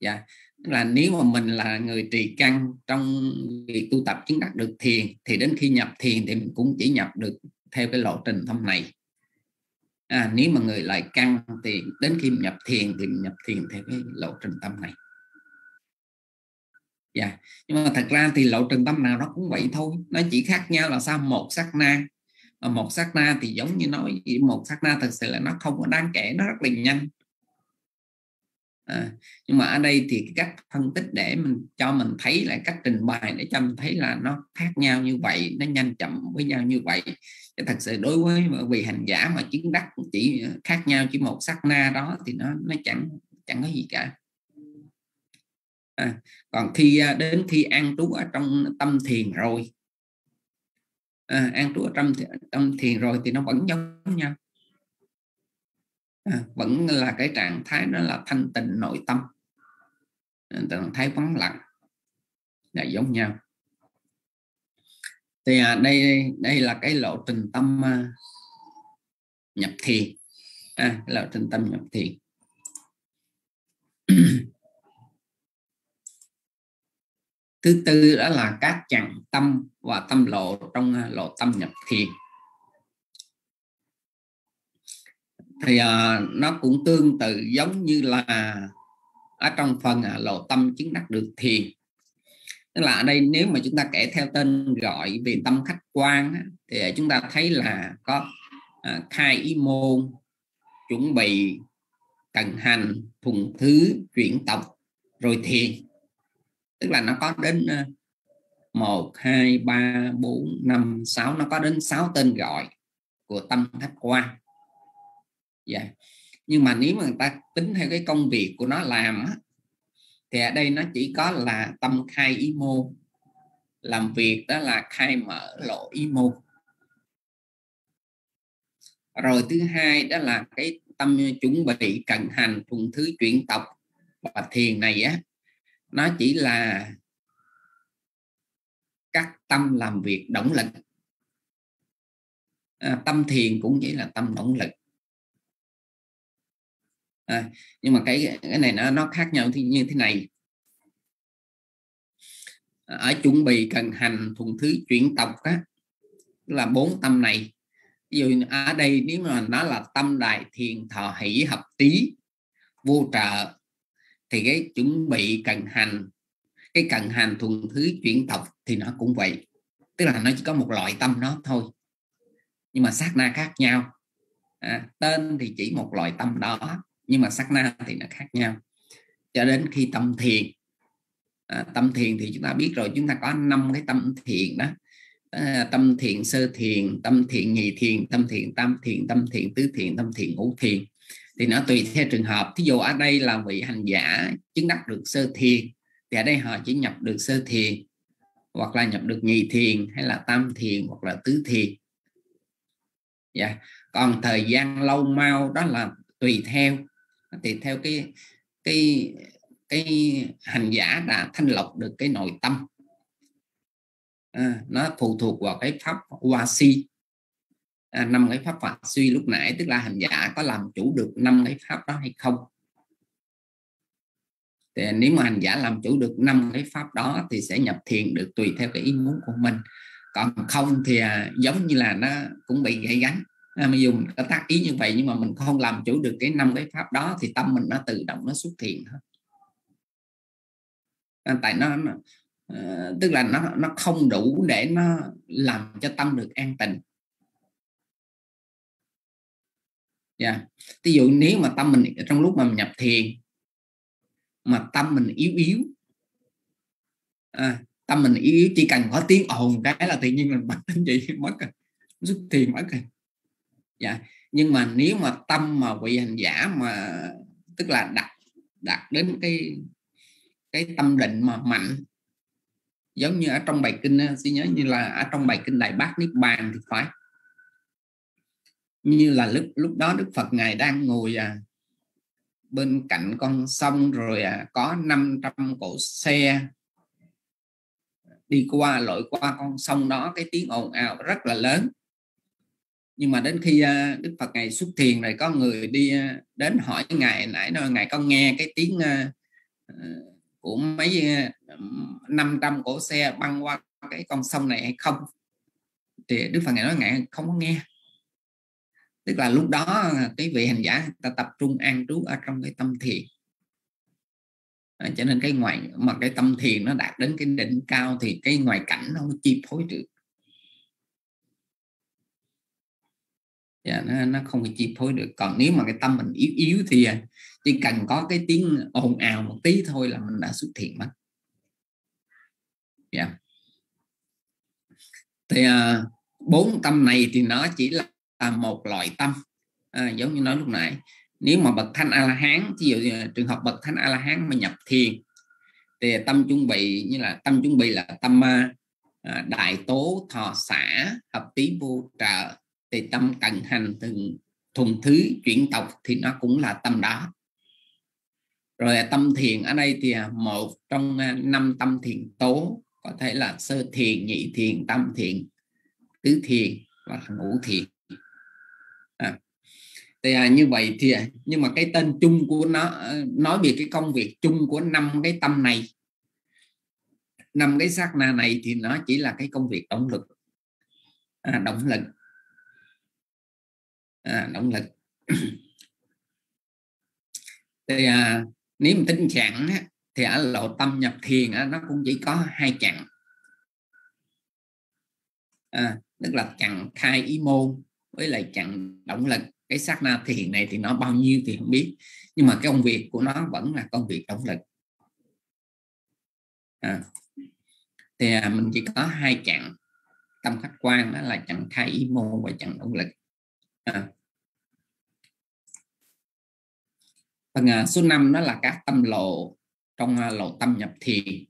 Dạ là nếu mà mình là người trì căn trong việc tu tập chứng đắc được thiền thì đến khi nhập thiền thì mình cũng chỉ nhập được theo cái lộ trình thông này. À, nếu mà người lại căn thì đến khi nhập thiền thì nhập thiền theo cái lộ trình tâm này. Dạ nhưng mà thật ra thì lộ trình tâm nào nó cũng vậy thôi nó chỉ khác nhau là sao một sát na Ờ, một sát na thì giống như nói một sát na thật sự là nó không có đáng kể nó rất là nhanh. À, nhưng mà ở đây thì cách phân tích để mình cho mình thấy lại cách trình bày để cho mình thấy là nó khác nhau như vậy nó nhanh chậm với nhau như vậy. Chứ thật sự đối với vị hành giả mà chứng đắc chỉ khác nhau chỉ một sát na đó thì nó nó chẳng chẳng có gì cả. À, còn khi à, đến khi an trú ở trong tâm thiền rồi Ờ, à, an trú ở trong trong thiền rồi thì nó vẫn giống nhau. À, vẫn là cái trạng thái đó là thanh tịnh nội tâm. Trạng thái vắng lặng. Là giống nhau. Thì à, đây đây là cái lộ trình tâm à, nhập thiền. À, lộ trình tâm nhập thiền. [clears throat] thứ tư đó là các chặng tâm và tâm lộ trong à, lộ tâm nhập thiền. Thì à, nó cũng tương tự giống như là ở trong phần à, lộ tâm chứng đắc được thiền. Tức là ở đây nếu mà chúng ta kể theo tên gọi về tâm khách quan thì à, chúng ta thấy là có à, khai ý môn chuẩn bị cần hành thùng thứ chuyển tộc rồi thiền tức là nó có đến ờ, một hai ba bốn năm sáu. Nó có đến 6 tên gọi của tâm thách quan yeah. Dạ. nhưng mà nếu mà người ta tính theo cái công việc của nó làm á, thì ở đây nó chỉ có là tâm khai ý môn làm việc đó là khai mở lộ ý môn rồi thứ hai đó là cái tâm chuẩn bị cận hành thuần thứ chuyển tộc và thiền này á nó chỉ là các tâm làm việc động lực. À, tâm thiền cũng chỉ là tâm động lực. À, nhưng mà cái cái này nó nó khác nhau thì như thế này. À, ở chuẩn bị cần hành thuần thứ chuyển tộc á là bốn tâm này. Ví dụ ở đây nếu mà nó là tâm đại thiền thọ hỷ hợp tí vô trợ thì cái chuẩn bị cần hành cái cần hành thuần thứ chuyển tộc thì nó cũng vậy. Tức là nó chỉ có một loại tâm nó thôi. Nhưng mà sát na khác nhau. À, tên thì chỉ một loại tâm đó nhưng mà sát na thì nó khác nhau. Cho đến khi tâm thiền. À, tâm thiền thì chúng ta biết rồi chúng ta có năm cái tâm thiền đó. À, tâm thiền sơ thiền tâm thiền nhị thiền tâm thiền tam thiền tâm thiền tứ thiền tâm thiền ngũ thiền thì nó tùy theo trường hợp. Thí dụ ở đây là vị hành giả chứng đắc được sơ thiền thì ở đây họ chỉ nhập được sơ thiền hoặc là nhập được nhị thiền hay là tam thiền hoặc là tứ thiền. Dạ. Còn thời gian lâu mau đó là tùy theo. Tùy theo cái cái cái hành giả đã thanh lọc được cái nội tâm. À, nó phụ thuộc vào cái pháp hoa si à, năm cái pháp phạt suy lúc nãy tức là hành giả có làm chủ được năm cái pháp đó hay không? Thì nếu mà hành giả làm chủ được năm cái pháp đó thì sẽ nhập thiền được tùy theo cái ý muốn của mình. Còn không thì à, giống như là nó cũng bị gãy gắn à, mặc dù mình có tác ý như vậy nhưng mà mình không làm chủ được cái năm cái pháp đó thì tâm mình nó tự động nó xuất hiện thôi. À, tại nó, nó à, tức là nó nó không đủ để nó làm cho tâm được an tịnh. Yeah. ví dụ nếu mà tâm mình trong lúc mà mình nhập thiền mà tâm mình yếu yếu à, tâm mình yếu yếu chỉ cần có tiếng ồn cái là tự nhiên mình bật tính gì [laughs] mất rồi xuất thiền mất rồi. Dạ. Nhưng mà nếu mà tâm mà vị hành giả mà tức là đặt đặt đến cái cái tâm định mà mạnh giống như ở trong bài kinh xin nhớ như là ở trong bài kinh đại bác niết bàn thì phải như là lúc lúc đó đức phật ngài đang ngồi à, bên cạnh con sông rồi à, có 500 cỗ xe đi qua lội qua con sông đó. Cái tiếng ồn ào rất là lớn. Nhưng mà đến khi à, đức phật ngài xuất thiền rồi có người đi à, đến hỏi ngài nãy nói ngài có nghe cái tiếng à, ờ, của mấy uh, 500 cỗ xe băng qua cái con sông này hay không? Thì đức phật ngài nói ngài không có nghe tức là lúc đó à, cái vị hành giả ta tập trung an trú ở trong cái tâm thiền. À, cho nên cái ngoài mà cái tâm thiền nó đạt đến cái đỉnh cao thì cái ngoài cảnh nó không chi phối được. Dạ, nó, nó không bị chi phối được. Còn nếu mà cái tâm mình yếu yếu thì à, chỉ cần có cái tiếng ồn ào một tí thôi là mình đã xuất hiện mất. Dạ. thì à, bốn tâm này thì nó chỉ là là một loại tâm. À, giống như nói lúc nãy nếu mà bậc thanh a la hán ví dụ trường hợp bậc thanh a la hán mà nhập thiền thì tâm chuẩn bị như là tâm chuẩn bị là tâm à, à đại tố thọ xã hợp tí vô trợ thì tâm cần hành từng thùng thứ chuyển tộc thì nó cũng là tâm đó. Rồi tâm thiền ở đây thì à, một trong à, năm tâm thiền tố có thể là sơ thiền nhị thiền tâm thiền tứ thiền và ngũ thiền à. thì à, như vậy thì à, nhưng mà cái tên chung của nó ờ, nói về cái công việc chung của năm cái tâm này năm cái sát na này thì nó chỉ là cái công việc động lực à, động lực à, động lực [clears throat] thì à, nếu mà tính chặn thì ở lộ tâm nhập thiền nó cũng chỉ có hai chặn à, tức là chặn khai ý môn với lại chặn động lực cái sát na thiền này thì nó bao nhiêu thì không biết nhưng mà cái công việc của nó vẫn là công việc động lực à. thì à, mình chỉ có hai chặng tâm khách quan đó là chặng khai ý mô và chặng động lực à. phần à, số 5 đó là các tâm lộ trong à, lộ tâm nhập thiền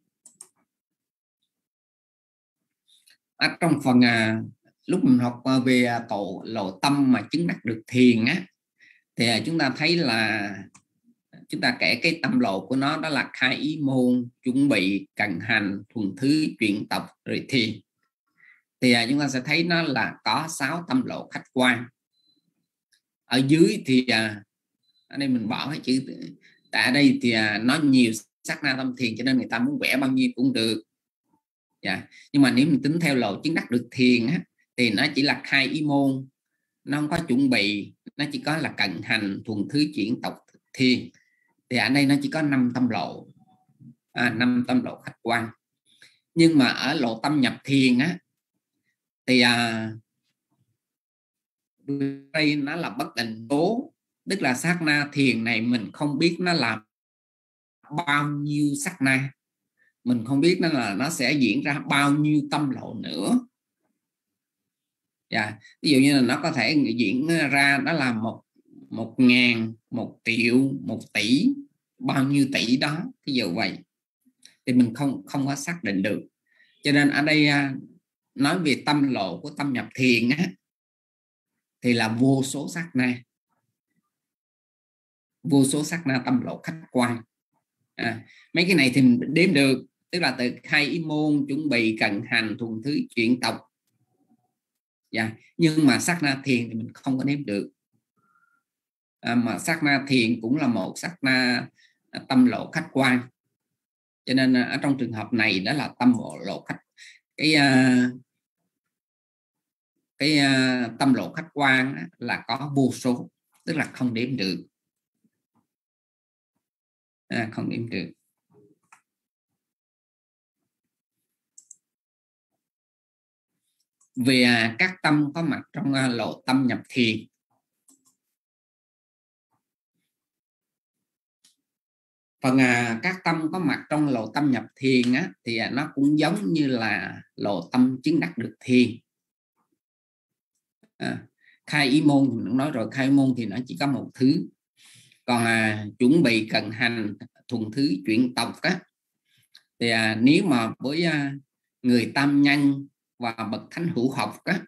ở trong phần à, lúc mình học ờ, về à, tổ lộ tâm mà chứng đắc được thiền á thì à, chúng ta thấy là chúng ta kể cái tâm lộ của nó đó là khai ý môn chuẩn bị cần hành thuần thứ chuyển tập rồi thiền. Thì à, chúng ta sẽ thấy nó là có sáu tâm lộ khách quan. Ở dưới thì ở đây mình bỏ cái chữ tại đây thì nó nhiều sắc na tâm thiền cho nên người ta muốn vẽ bao nhiêu cũng được. Dạ. nhưng mà nếu mình tính theo lộ chứng đắc được thiền á, thì nó chỉ là khai ý môn nó không có chuẩn bị nó chỉ có là cận hành thuần thứ chuyển tộc thiên thì ở đây nó chỉ có năm tâm lộ à, năm tâm lộ khách quan. Nhưng mà ở lộ tâm nhập thiền á thì à, đây nó là bất định tố. Tức là sát na thiền này mình không biết nó là bao nhiêu sát na. Mình không biết nó là nó sẽ diễn ra bao nhiêu tâm lộ nữa dạ ví dụ như là nó có thể diễn ra đó là một một ngàn một triệu một tỷ bao nhiêu tỷ đó ví dụ vậy. Thì mình không không có xác định được. Cho nên ở đây à, nói về tâm lộ của tâm nhập thiền á thì là vô số sắc na. Vô số sắc na tâm lộ khách quan. À, mấy cái này thì mình đếm được tức là từ khai ý môn chuẩn bị cần hành thuần thứ chuyển tộc dạ. nhưng mà sát na thiền thì mình không có đếm được. À, mà sát na thiền cũng là một sát na à, tâm lộ khách quan. Cho nên à, ở trong trường hợp này đó là tâm lộ khách cái uh, cái uh, tâm lộ khách quan là có vô số tức là không đếm được. À, không đếm được. Về à, các tâm có mặt trong à, lộ tâm nhập thiền. Phần à, các tâm có mặt trong lộ tâm nhập thiền á, thì nó cũng giống như là lộ tâm chứng đắc được thiền. À, khai ý môn thì nói rồi khai môn thì nó chỉ có một thứ. Còn à, chuẩn bị cần hành thuần thứ chuyển tộc á thì à, nếu mà với à, người tam nhân và bậc thánh hữu học á.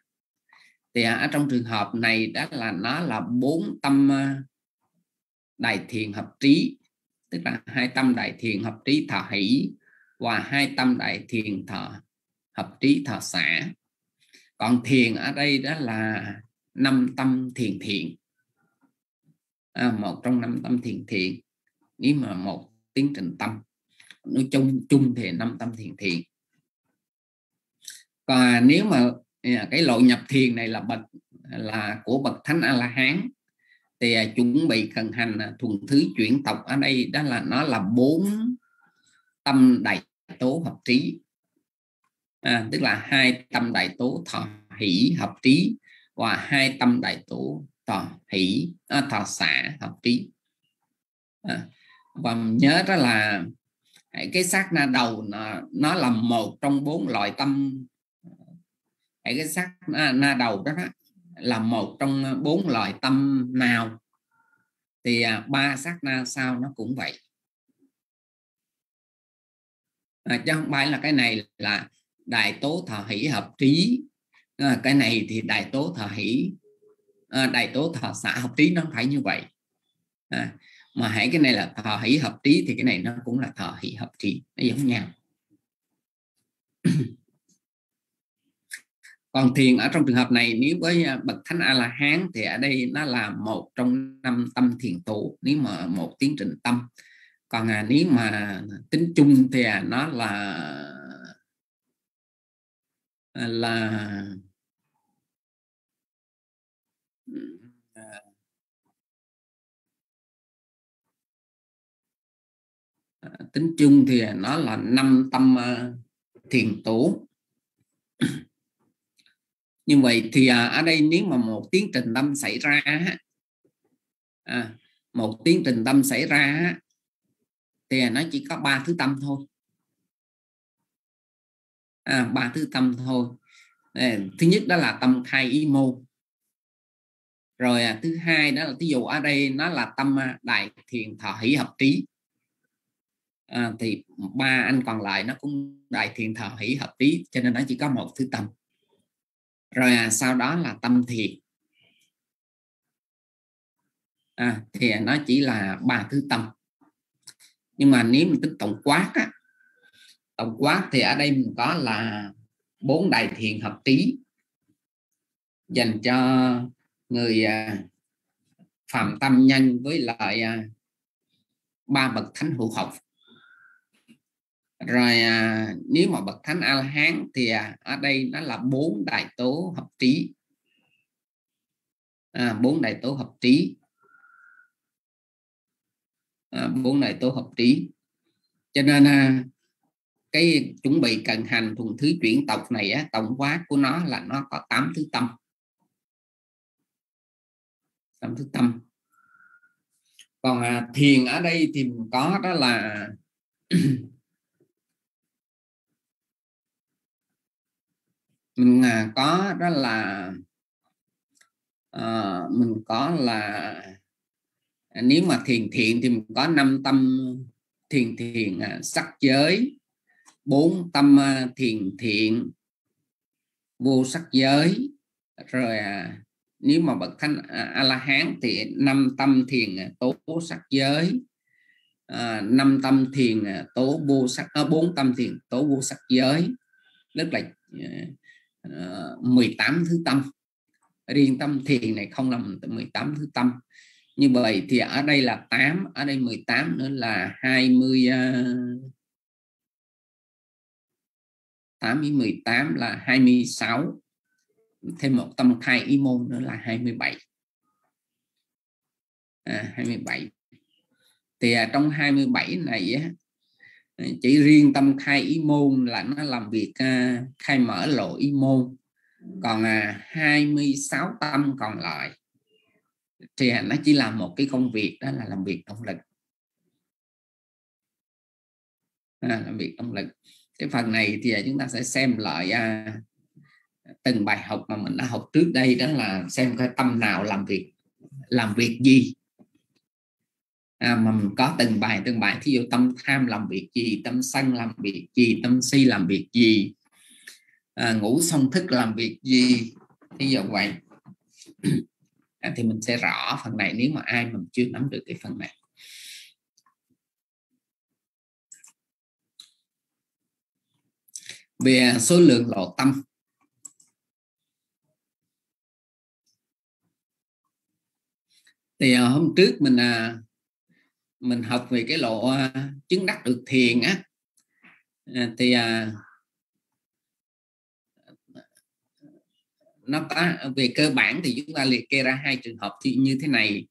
Thì ở trong trường hợp này đó là nó là bốn tâm ờ, đại thiền hợp trí tức là hai tâm đại thiền hợp trí thọ hỷ và hai tâm đại thiền thọ hợp trí thọ xã còn thiền ở đây đó là năm tâm thiền thiện. À, một trong năm tâm thiền thiện nếu mà một tiến trình tâm nói chung chung thì năm tâm thiền thiện và nếu mà à, cái lộ nhập thiền này là bậc là của bậc thánh a la hán thì à, chuẩn bị cần hành à, thuần thứ chuyển tộc ở đây đó là nó là bốn tâm đại tố hợp trí. À, tức là hai tâm đại tố thọ hỷ hợp trí và hai tâm đại tố thọ hỷ à, thọ xả hợp trí. À, và nhớ đó là cái sát na đầu nó, nó là một trong bốn loại tâm cái sắc na, na đầu đó, đó là một trong bốn loại tâm nào? Thì à, ba sát na sau nó cũng vậy. À, chứ không phải là cái này là đại tố thọ hỷ hợp trí. À, cái này thì đại tố thọ hỷ à, đại tố thọ xã hợp trí nó phải như vậy. À, mà hãy cái này là thọ hỷ hợp trí thì cái này nó cũng là thọ hỷ hợp trí. Nó giống nhau còn thiền ở trong trường hợp này nếu với à, bậc thánh a la hán thì ở đây nó là một trong năm tâm thiền tụ nếu mà một tiến trình tâm. Còn à, nếu mà tính chung thì à, nó là à, là à, tính chung thì nó là năm tâm thiền tố như vậy thì à, ở đây nếu mà một tiến trình tâm xảy ra à, một tiến trình tâm xảy ra thì nó chỉ có ba thứ tâm thôi. À, ba thứ tâm thôi. Thứ nhất đó là tâm khai ý mô. Rồi à, thứ hai đó là ví dụ ở đây nó là tâm à, đại thiền thọ hỷ hợp trí. À, thì ba anh còn lại nó cũng đại thiền thọ hỷ hợp trí cho nên nó chỉ có một thứ tâm rồi à, sau đó là tâm thiền à, thì nó chỉ là ba thứ tâm. Nhưng mà nếu mình tính tổng quát á, tổng quát thì ở đây mình có là bốn đại thiền hợp trí dành cho người à, phạm tâm nhân với lại à, ba bậc thánh hữu học rồi à, nếu mà bậc thánh a la hán thì à, ở đây nó là bốn đại tố hợp trí. À, bốn đại tố hợp trí. À, bốn đại tố hợp trí. Cho nên à, cái chuẩn bị cần hành thuần thứ chuyển tộc này á, tổng quát của nó là nó có tám thứ tâm. Tám thứ tâm. Còn à, thiền ở đây thì có đó là [clears throat] mình à, có đó là à, mình có là à, nếu mà thiền thiện thì mình có năm tâm thiền thiền à, sắc giới bốn tâm à, thiền thiện vô sắc giới rồi à, nếu mà bậc thánh à, a la hán thì năm tâm thiền à, tố sắc giới à, năm tâm thiền à, tố vô sắc à, bốn tâm thiền tố vô sắc giới. Rất là Ờ, à, 18 thứ tâm. Riêng tâm thiền này không là 18 thứ tâm. Như vậy thì ở đây là 8 ở đây 18 nữa là 20 uh, 8 với 18 là 26 thêm một tâm khai ý môn nữa là 27 à, 27 thì à, trong 27 này á, chỉ riêng tâm khai ý môn là nó làm việc à, khai mở lộ ý môn. Còn à, 26 tâm còn lại thì nó chỉ làm một cái công việc đó là làm việc động lực. À, làm việc động lực. Cái phần này thì chúng ta sẽ xem lại à, từng bài học mà mình đã học trước đây đó là xem cái tâm nào làm việc làm việc gì à, mà mình có từng bài từng bài thí dụ tâm tham làm việc gì tâm sân làm việc gì tâm si làm việc gì à, ngủ xong thức làm việc gì thí dụ vậy. À, thì mình sẽ rõ phần này nếu mà ai mình chưa nắm được cái phần này. Về số lượng lộ tâm. Thì à, hôm trước mình à, mình học về cái lộ à, chứng đắc được thiền á. À, thì à, nó có về cơ bản thì chúng ta liệt kê ra hai trường hợp thì như thế này.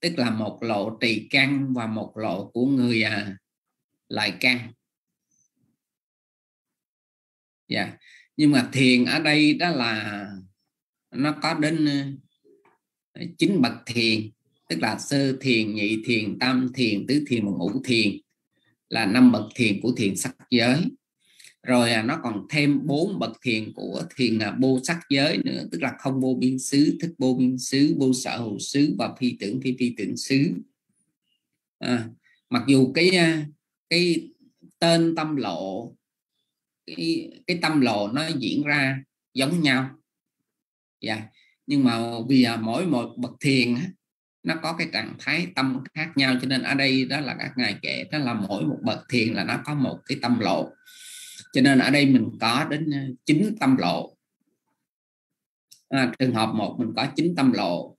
Tức là một lộ trì căn và một lộ của người à, lại căn. Dạ. Yeah. nhưng mà thiền ở đây đó là nó có đến chín bậc thiền tức là sơ thiền nhị thiền tam thiền tứ thiền và ngũ thiền là năm bậc thiền của thiền sắc giới rồi à, nó còn thêm bốn bậc thiền của thiền à, vô sắc giới nữa tức là không vô biên xứ thức vô biên xứ vô sở hữu xứ và phi tưởng phi phi tưởng xứ à, mặc dù cái à, cái tên tâm lộ cái, cái tâm lộ nó diễn ra giống nhau dạ yeah. nhưng mà vì mỗi một bậc thiền nó có cái trạng thái tâm khác nhau cho nên ở đây đó là các ngài kể đó là mỗi một bậc thiền là nó có một cái tâm lộ. Cho nên ở đây mình có đến ờ, chín tâm lộ. À, trường hợp một mình có chín tâm lộ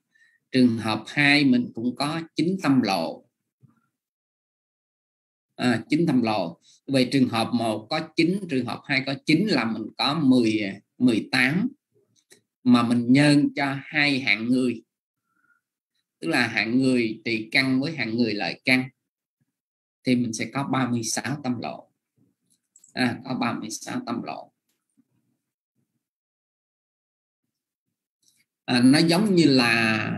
trường hợp hai mình cũng có chín tâm lộ. À, 9 tâm lộ. Về trường hợp một có 9 trường hợp hai có 9 là mình có 10 18 mà mình nhân cho hai hạng người tức là hạng người tỳ căn với hạng người lợi căn thì mình sẽ có 36 tâm lộ. À, có 36 tâm lộ. À, nó giống như là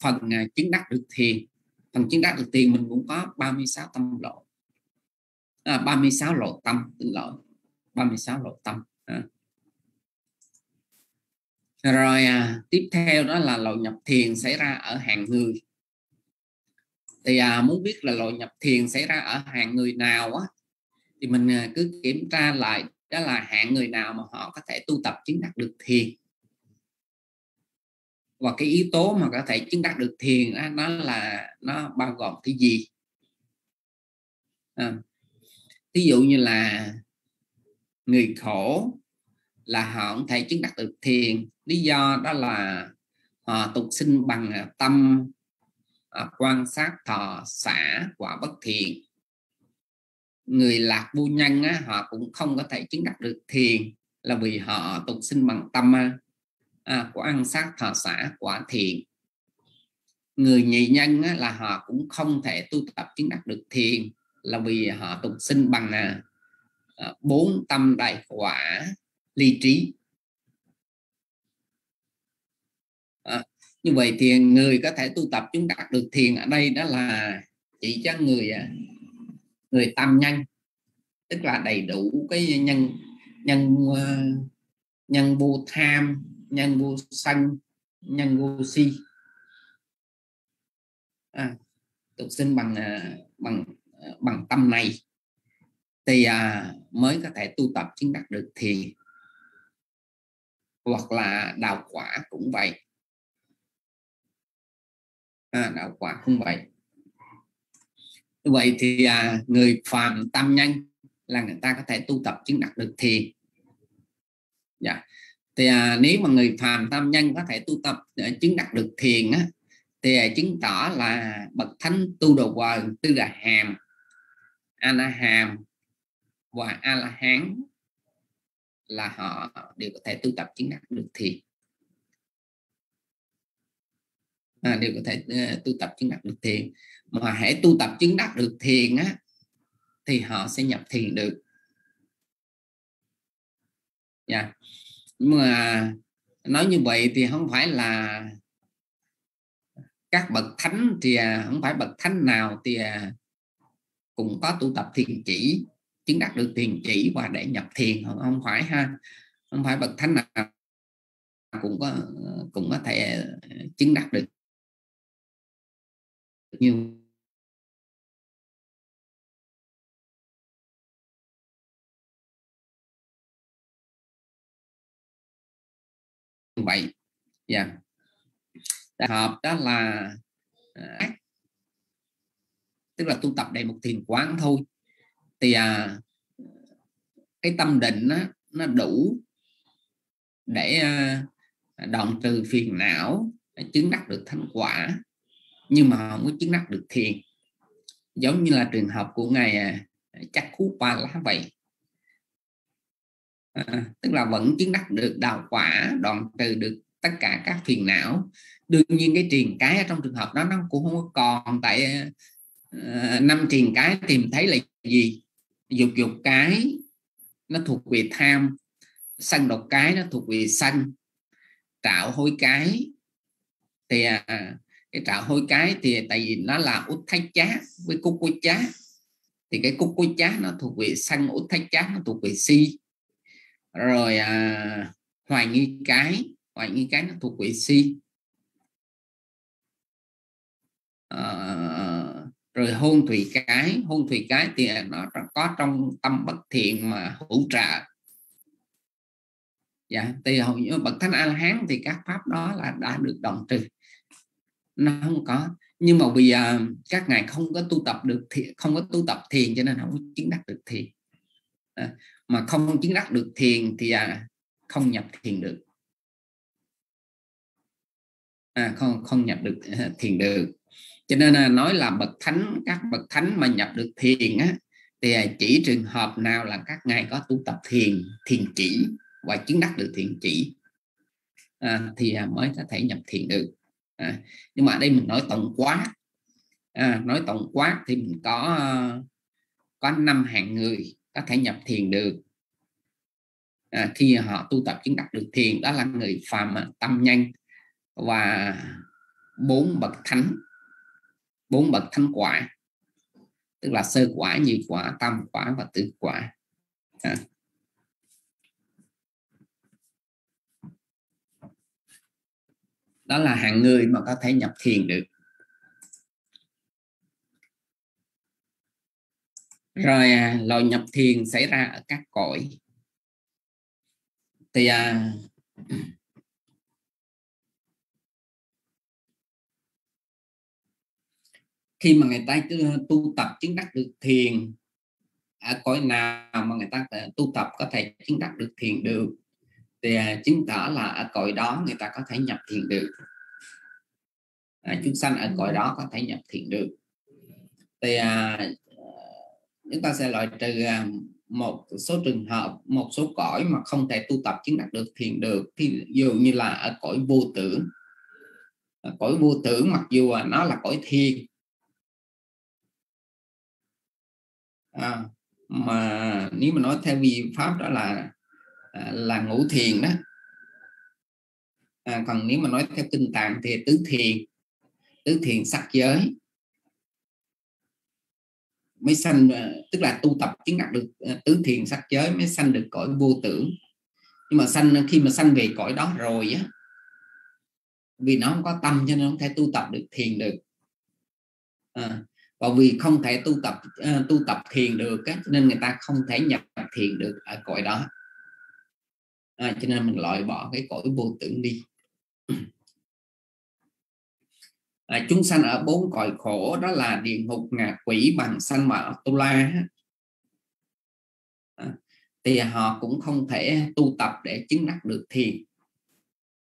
phần à, chứng đắc được thiền. Phần chứng đắc được thiền mình cũng có 36 tâm lộ. À, 36 lộ tâm xin lỗi 36 lộ tâm à rồi à, tiếp theo đó là lộ nhập thiền xảy ra ở hàng người. Thì à, muốn biết là lộ nhập thiền xảy ra ở hàng người nào á thì mình à, cứ kiểm tra lại đó là hạng người nào mà họ có thể tu tập chứng đắc được thiền. Và cái yếu tố mà có thể chứng đắc được thiền đó, nó là nó bao gồm cái gì? À, ví dụ như là người khổ là họ không thể chứng đắc được thiền. Lý do đó là họ tục sinh bằng ờ, tâm ờ, quan sát thọ xả quả bất thiện. Người lạc vô nhân á, họ cũng không có thể chứng đắc được thiền là vì họ tục sinh bằng tâm à, của ăn sát thọ xả quả thiện. Người nhị nhân á, là họ cũng không thể tu tập chứng đắc được thiền là vì họ tục sinh bằng à, bốn tâm đại quả ly trí. À, như vậy thì người có thể tu tập chứng đạt được thiền ở đây đó là chỉ cho người à, người tâm nhân tức là đầy đủ cái nhân nhân ờ, nhân vô tham nhân vô sân nhân vô si. À, tục sinh bằng à, bằng ờ, bằng tâm này. Thì à, mới có thể tu tập chứng đắc được thiền hoặc là đào quả cũng vậy. À, đạo quả cũng vậy. Vậy thì à, người phàm tâm nhân là người ta có thể tu tập chứng đạt được thiền. Dạ. Thì à, nếu mà người phàm tâm nhân có thể tu tập để chứng đạt được thiền á thì à, chứng tỏ là bậc thánh tu đồ quần tư là hàm a la hàm và a la hán là họ đều có thể tu tập chứng đắc được thiền. À, đều có thể uh, tu tập chứng đắc được thiền. Mà hãy tu tập chứng đắc được thiền á thì họ sẽ nhập thiền được. Dạ. Yeah. nhưng mà nói như vậy thì không phải là các bậc thánh thì à, không phải bậc thánh nào thì à, cũng có tu tập thiền chỉ chứng đạt được thiền chỉ và để nhập thiền, không phải ha. Không phải bậc thánh nào cũng có cũng có thể ờ, chứng đạt được. Như vậy dạ. Yeah. đại hợp đó là ờ, tức là tu tập đầy một thiền quán thôi thì à, cái tâm định á, nó đủ để à, đoạn trừ phiền não chứng đắc được thành quả. Nhưng mà không có chứng đắc được thiền. Giống như là trường hợp của ngài à, chắc khú ba lá vậy. À, tức là vẫn chứng đắc được đạo quả đoạn trừ được tất cả các phiền não. Đương nhiên cái triền cái trong trường hợp đó nó cũng không có còn tại uh, năm triền cái tìm thấy là gì dục dục cái nó thuộc về tham sân độc cái nó thuộc về sân. Trạo hôi cái thì à, cái trạo hôi cái thì tại vì nó là út thái chá với cúc quế chá thì cái cúc quế chá nó thuộc về sân út thái chá nó thuộc về si. Rồi à, hoài nghi cái hoài nghi cái nó thuộc về si. À, rồi hôn thủy cái hôn thủy cái thì nó có trong tâm bất thiện mà hữu trợ dạ thì hầu như bậc thánh a la hán thì các pháp đó là đã được đồng trừ. Nó không có. Nhưng mà vì uh, các ngài không có tu tập được thiền, không có tu tập thiền cho nên không có chứng đắc được thiền. À, mà không chứng đắc được thiền thì à, không nhập thiền được. À, không không nhập được ờ, thiền được cho nên là nói là bậc thánh các bậc thánh mà nhập được thiền á thì chỉ trường hợp nào là các ngài có tu tập thiền thiền chỉ và chứng đắc được thiền chỉ à, thì mới có thể nhập thiền được. À, nhưng mà ở đây mình nói tổng quát. À, nói tổng quát thì mình có ờ, có năm hạng người có thể nhập thiền được. À, khi họ tu tập chứng đắc được thiền đó là người phàm tâm nhân và bốn bậc thánh bốn bậc thánh quả tức là sơ quả nhị quả tam quả và tứ quả. À. đó là hạng người mà có thể nhập thiền được. Rồi à, loại nhập thiền xảy ra ở các cõi. Thì à, khi mà người ta tu tập chứng đắc được thiền ở cõi nào mà người ta tu tập có thể chứng đắc được thiền được thì à, chứng tỏ là ở cõi đó người ta có thể nhập thiền được. À, chúng sanh ở cõi đó có thể nhập thiền được. Thì à, chúng ta sẽ loại trừ à, một số trường hợp một số cõi mà không thể tu tập chứng đắc được thiền được. Thì dụ như là ở cõi vô tưởng. Cõi vô tưởng mặc dù à, nó là cõi thiền à, mà nếu mà nói theo vi pháp đó là à, là ngũ thiền đó. À, còn nếu mà nói theo kinh tạng thì tứ thiền tứ thiền sắc giới. Mới sanh à, tức là tu tập chứng đạt được à, tứ thiền sắc giới mới sanh được cõi vô tưởng. Nhưng mà sanh khi mà sanh về cõi đó rồi á vì nó không có tâm cho nên không thể tu tập được thiền được. À, và vì không thể tu tập uh, tu tập thiền được á, nên người ta không thể nhập thiền được ở cõi đó. À, cho nên mình loại bỏ cái cõi vô tưởng đi. À, chúng sanh ở bốn cõi khổ đó là địa ngục ngạ quỷ bằng sanh và tu la à, thì họ cũng không thể tu tập để chứng đắc được thiền.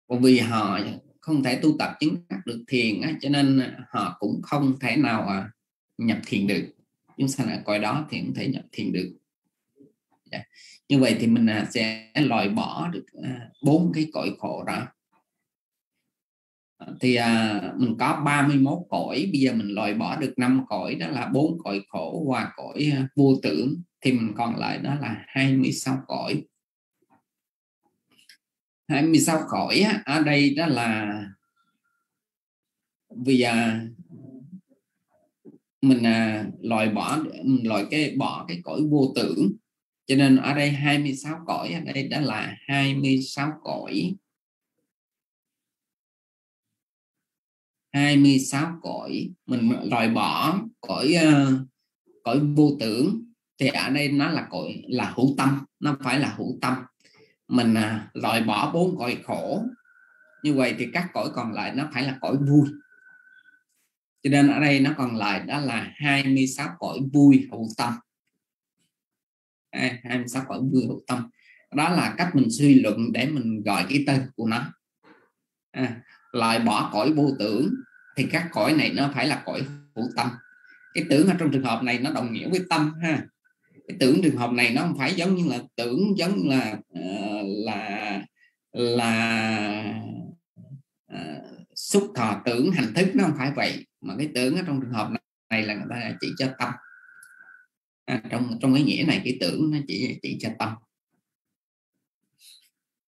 Bởi vì họ không thể tu tập chứng đắc được thiền á, cho nên họ cũng không thể nào à, nhập thiền được. Chúng sanh ở coi đó thì cũng thể nhập thiền được. Yeah. Như vậy thì mình à, sẽ loại bỏ được à, bốn cái cõi khổ đó. À, thì à, mình có 31 cõi bây giờ mình loại bỏ được năm cõi đó là bốn cõi khổ và cõi vô tưởng. Thì mình còn lại đó là 26 cõi. 26 cõi á, ở đây đó là vì à, mình à, loại bỏ mình loại cái bỏ cái cõi vô tưởng. Cho nên ở đây 26 cõi ở đây đã là 26 cõi. 26 cõi. Mình loại bỏ cõi uh, cõi vô tưởng. Thì ở đây nó là cõi là hữu tâm nó phải là hữu tâm. Mình uh, loại bỏ bốn cõi khổ. Như vậy thì các cõi còn lại nó phải là cõi vui cho nên ở đây nó còn lại đó là 26 cõi vui hữu tâm. 26 cõi vui hữu tâm. Đó là cách mình suy luận để mình gọi cái tên của nó. À, loại bỏ cõi vô tưởng thì các cõi này nó phải là cõi hữu tâm. Cái tưởng ở trong trường hợp này nó đồng nghĩa với tâm ha. Cái tưởng trường hợp này nó không phải giống như là tưởng giống ờ, là là là uh, xúc thọ tưởng hành thức nó không phải vậy mà cái tưởng ở trong trường hợp này là người ta chỉ cho tâm. À, trong trong cái nghĩa này cái tưởng nó chỉ chỉ cho tâm.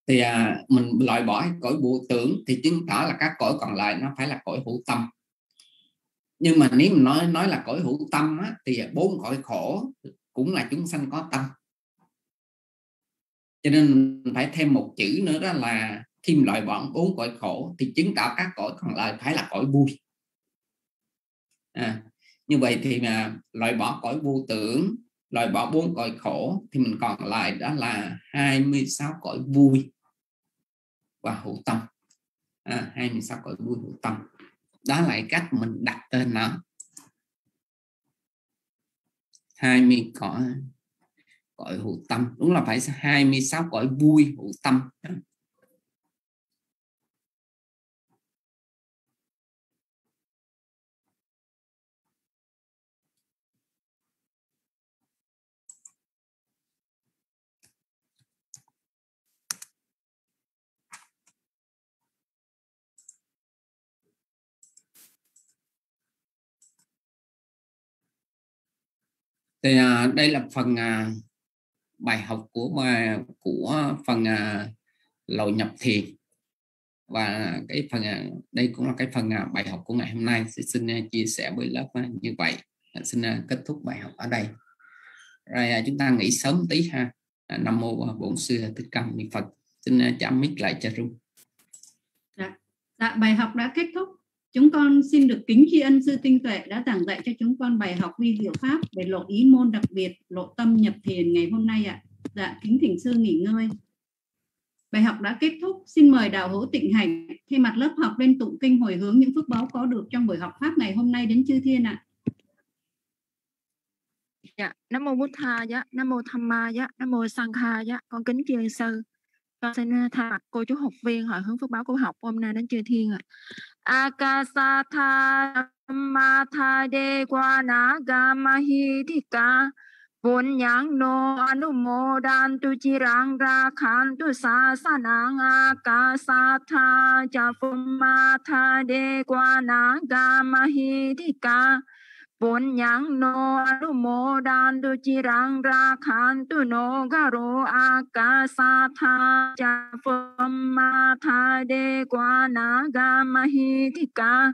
Thì à, mình loại bỏ cõi bộ tưởng thì chứng tỏ là các cõi còn lại nó phải là cõi hữu tâm. Nhưng mà nếu mình nói nói là cõi hữu tâm á, thì bốn cõi khổ cũng là chúng sanh có tâm. Cho nên mình phải thêm một chữ nữa đó là khi loại bỏ bốn cõi khổ thì chứng tỏ các cõi còn lại phải là cõi vui à, như vậy thì mà loại bỏ cõi vô tưởng loại bỏ bốn cõi khổ thì mình còn lại đó là 26 cõi vui và hữu tâm. À, 26 cõi vui hữu tâm. Đó là cách mình đặt tên nó. 20 cõi cõi hữu tâm. Đúng là phải 26 cõi vui hữu tâm. Thì à, đây là phần à, bài học của bài của phần à, lầu nhập thiền. Và cái phần à, đây cũng là cái phần à, bài học của ngày hôm nay. Xin, xin à, chia sẻ với lớp à, như vậy. À, xin à, kết thúc bài học ở đây. Rồi à, chúng ta nghỉ sớm tí ha. À, nam mô à, bổn sư thích ca mâu ni phật. Xin à, chạm mic lại cho rung.
Dạ. dạ bài học đã kết thúc. Chúng con xin được kính tri ân sư tinh tuệ đã giảng dạy cho chúng con bài học vi diệu pháp về lộ ý môn đặc biệt, lộ tâm nhập thiền ngày hôm nay ạ. Dạ, kính thỉnh sư nghỉ ngơi. Bài học đã kết thúc. Xin mời đạo hữu tịnh hành thay mặt lớp học lên tụng kinh hồi hướng những phước báo có được trong buổi học pháp ngày hôm nay đến chư thiên ạ.
Dạ, Nam mô Bụt Tha dạ, Nam mô Tham Ma dạ, Nam mô Sang Kha dạ, con kính tri ân sư. Con xin thay mặt cô chú học viên hỏi hướng phước báo của học hôm nay đến chư thiên ạ. Akasatha Matha De Guana Gamahitika Vốn nhang no anumodantu chirang rakhantu sasanang akasatha cha phumatha de quana mahidika Vốn nhang no anumodantu chirang rakhantu no garo akasatha cha phumatha de quana mahidika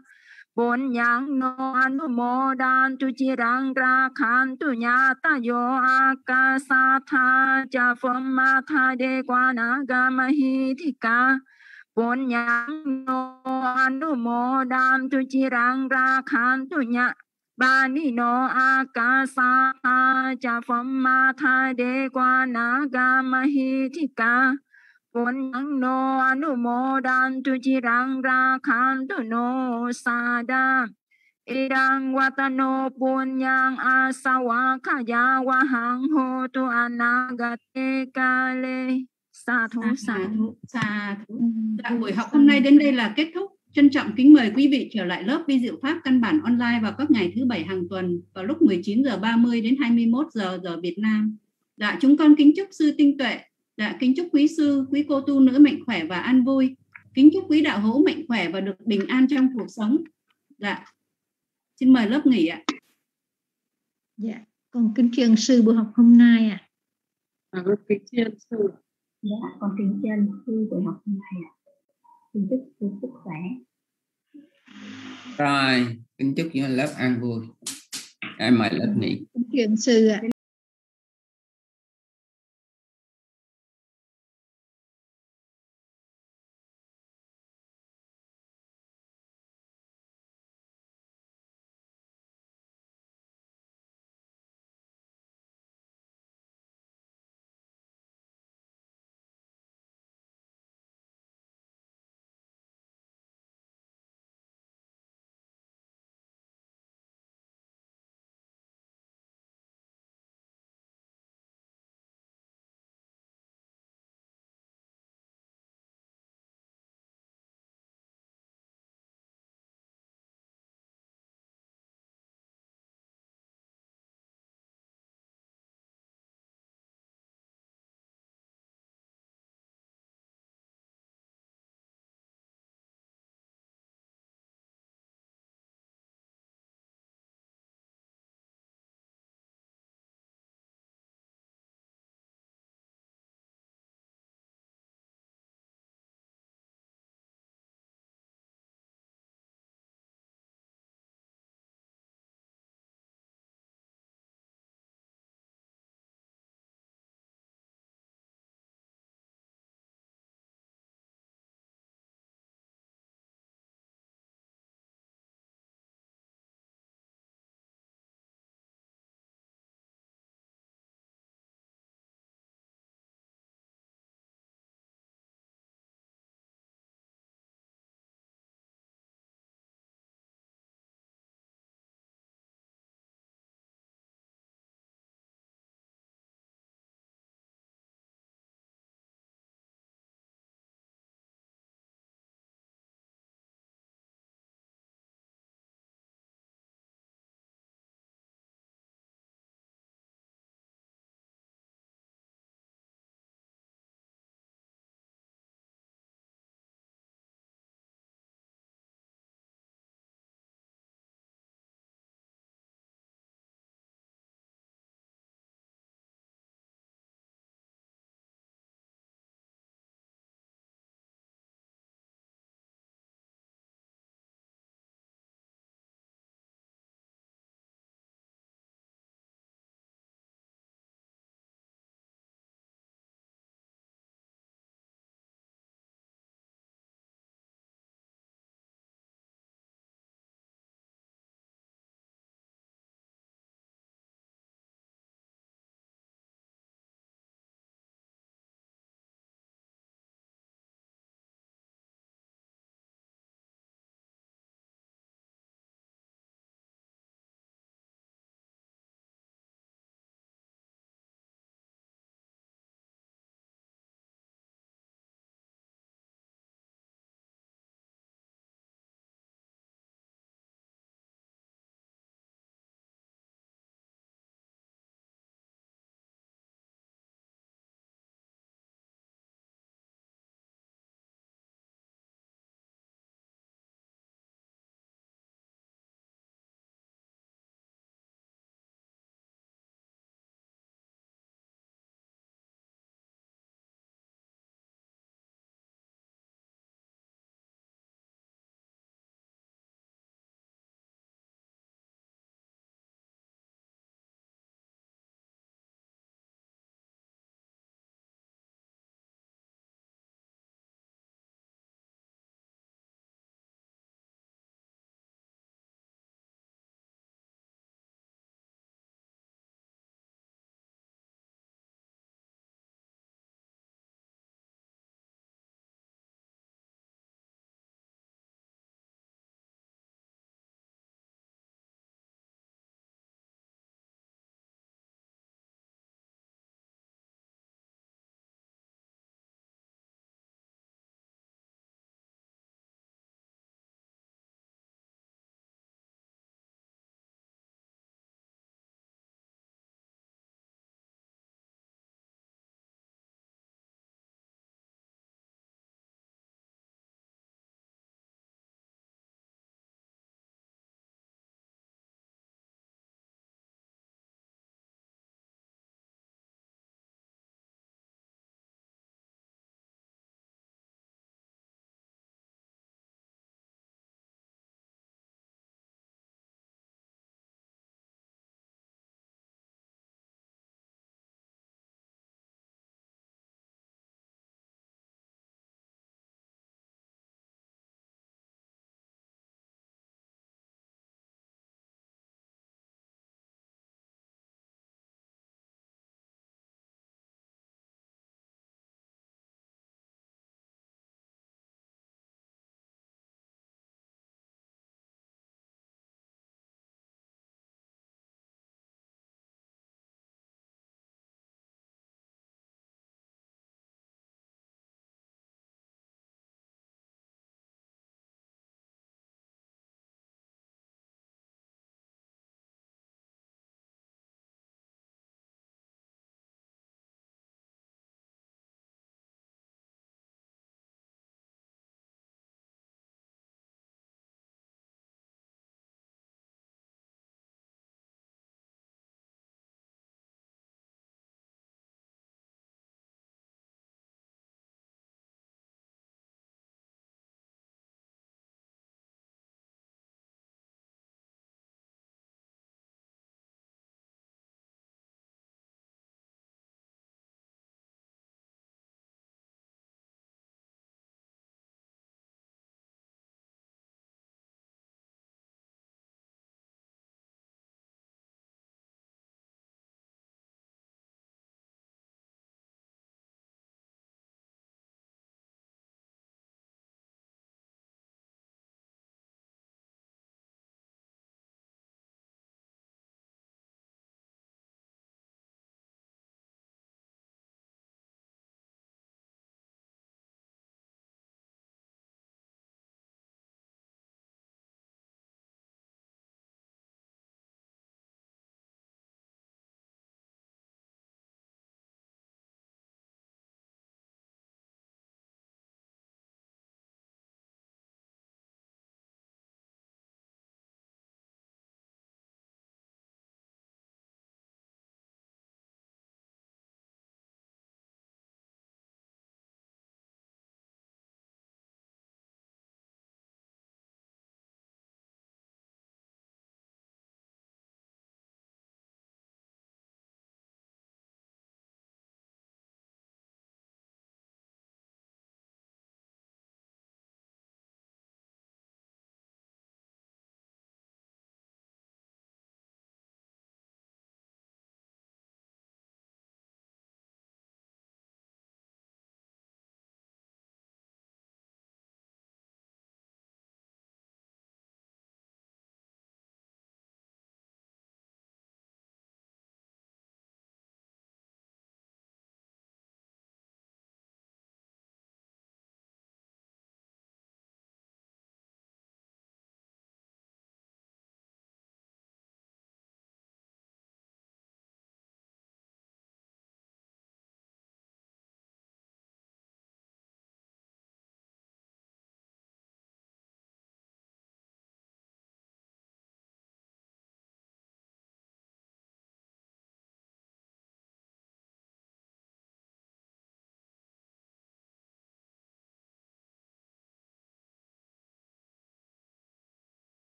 Bốn nhang no anumodan tu chi rang ra khan tu nya ta yo akasa tha. Cha phom ma tha de qua na ga ma hi thi ca bốn nhang no anumodan tu chi rang ra khan tu nya ba ni no akasa tha cha phom ma tha de qua na ga ma hi thi ca Vốn nhang no anumodan tu chi rang ra khan tu no sada Idang watano punyang asawa kaya wahang ho tu anagate kale sa thú sa
Sa thú, sa thú. Dạ, buổi học hôm nay đến đây là kết thúc. Trân trọng kính mời quý vị trở lại lớp vi diệu pháp căn bản online vào các ngày thứ bảy hàng tuần vào lúc 19 giờ 30 đến 21 giờ giờ Việt Nam. Dạ, chúng con kính chúc sư tinh tuệ. Dạ, kính chúc quý sư, quý cô tu nữ mạnh khỏe và an vui. Kính chúc quý đạo hữu mạnh khỏe và được bình an trong cuộc sống. Dạ. Xin mời lớp nghỉ ạ.
Dạ, con kính tri sư buổi học hôm nay à.
À, kính tri ân sư.
Dạ, con kính chân sư buổi học hôm nay ạ. Xin chúc sư sức khỏe.
rồi kính chúc những lớp an vui em mời lớp nghỉ
Kính ân sư ạ.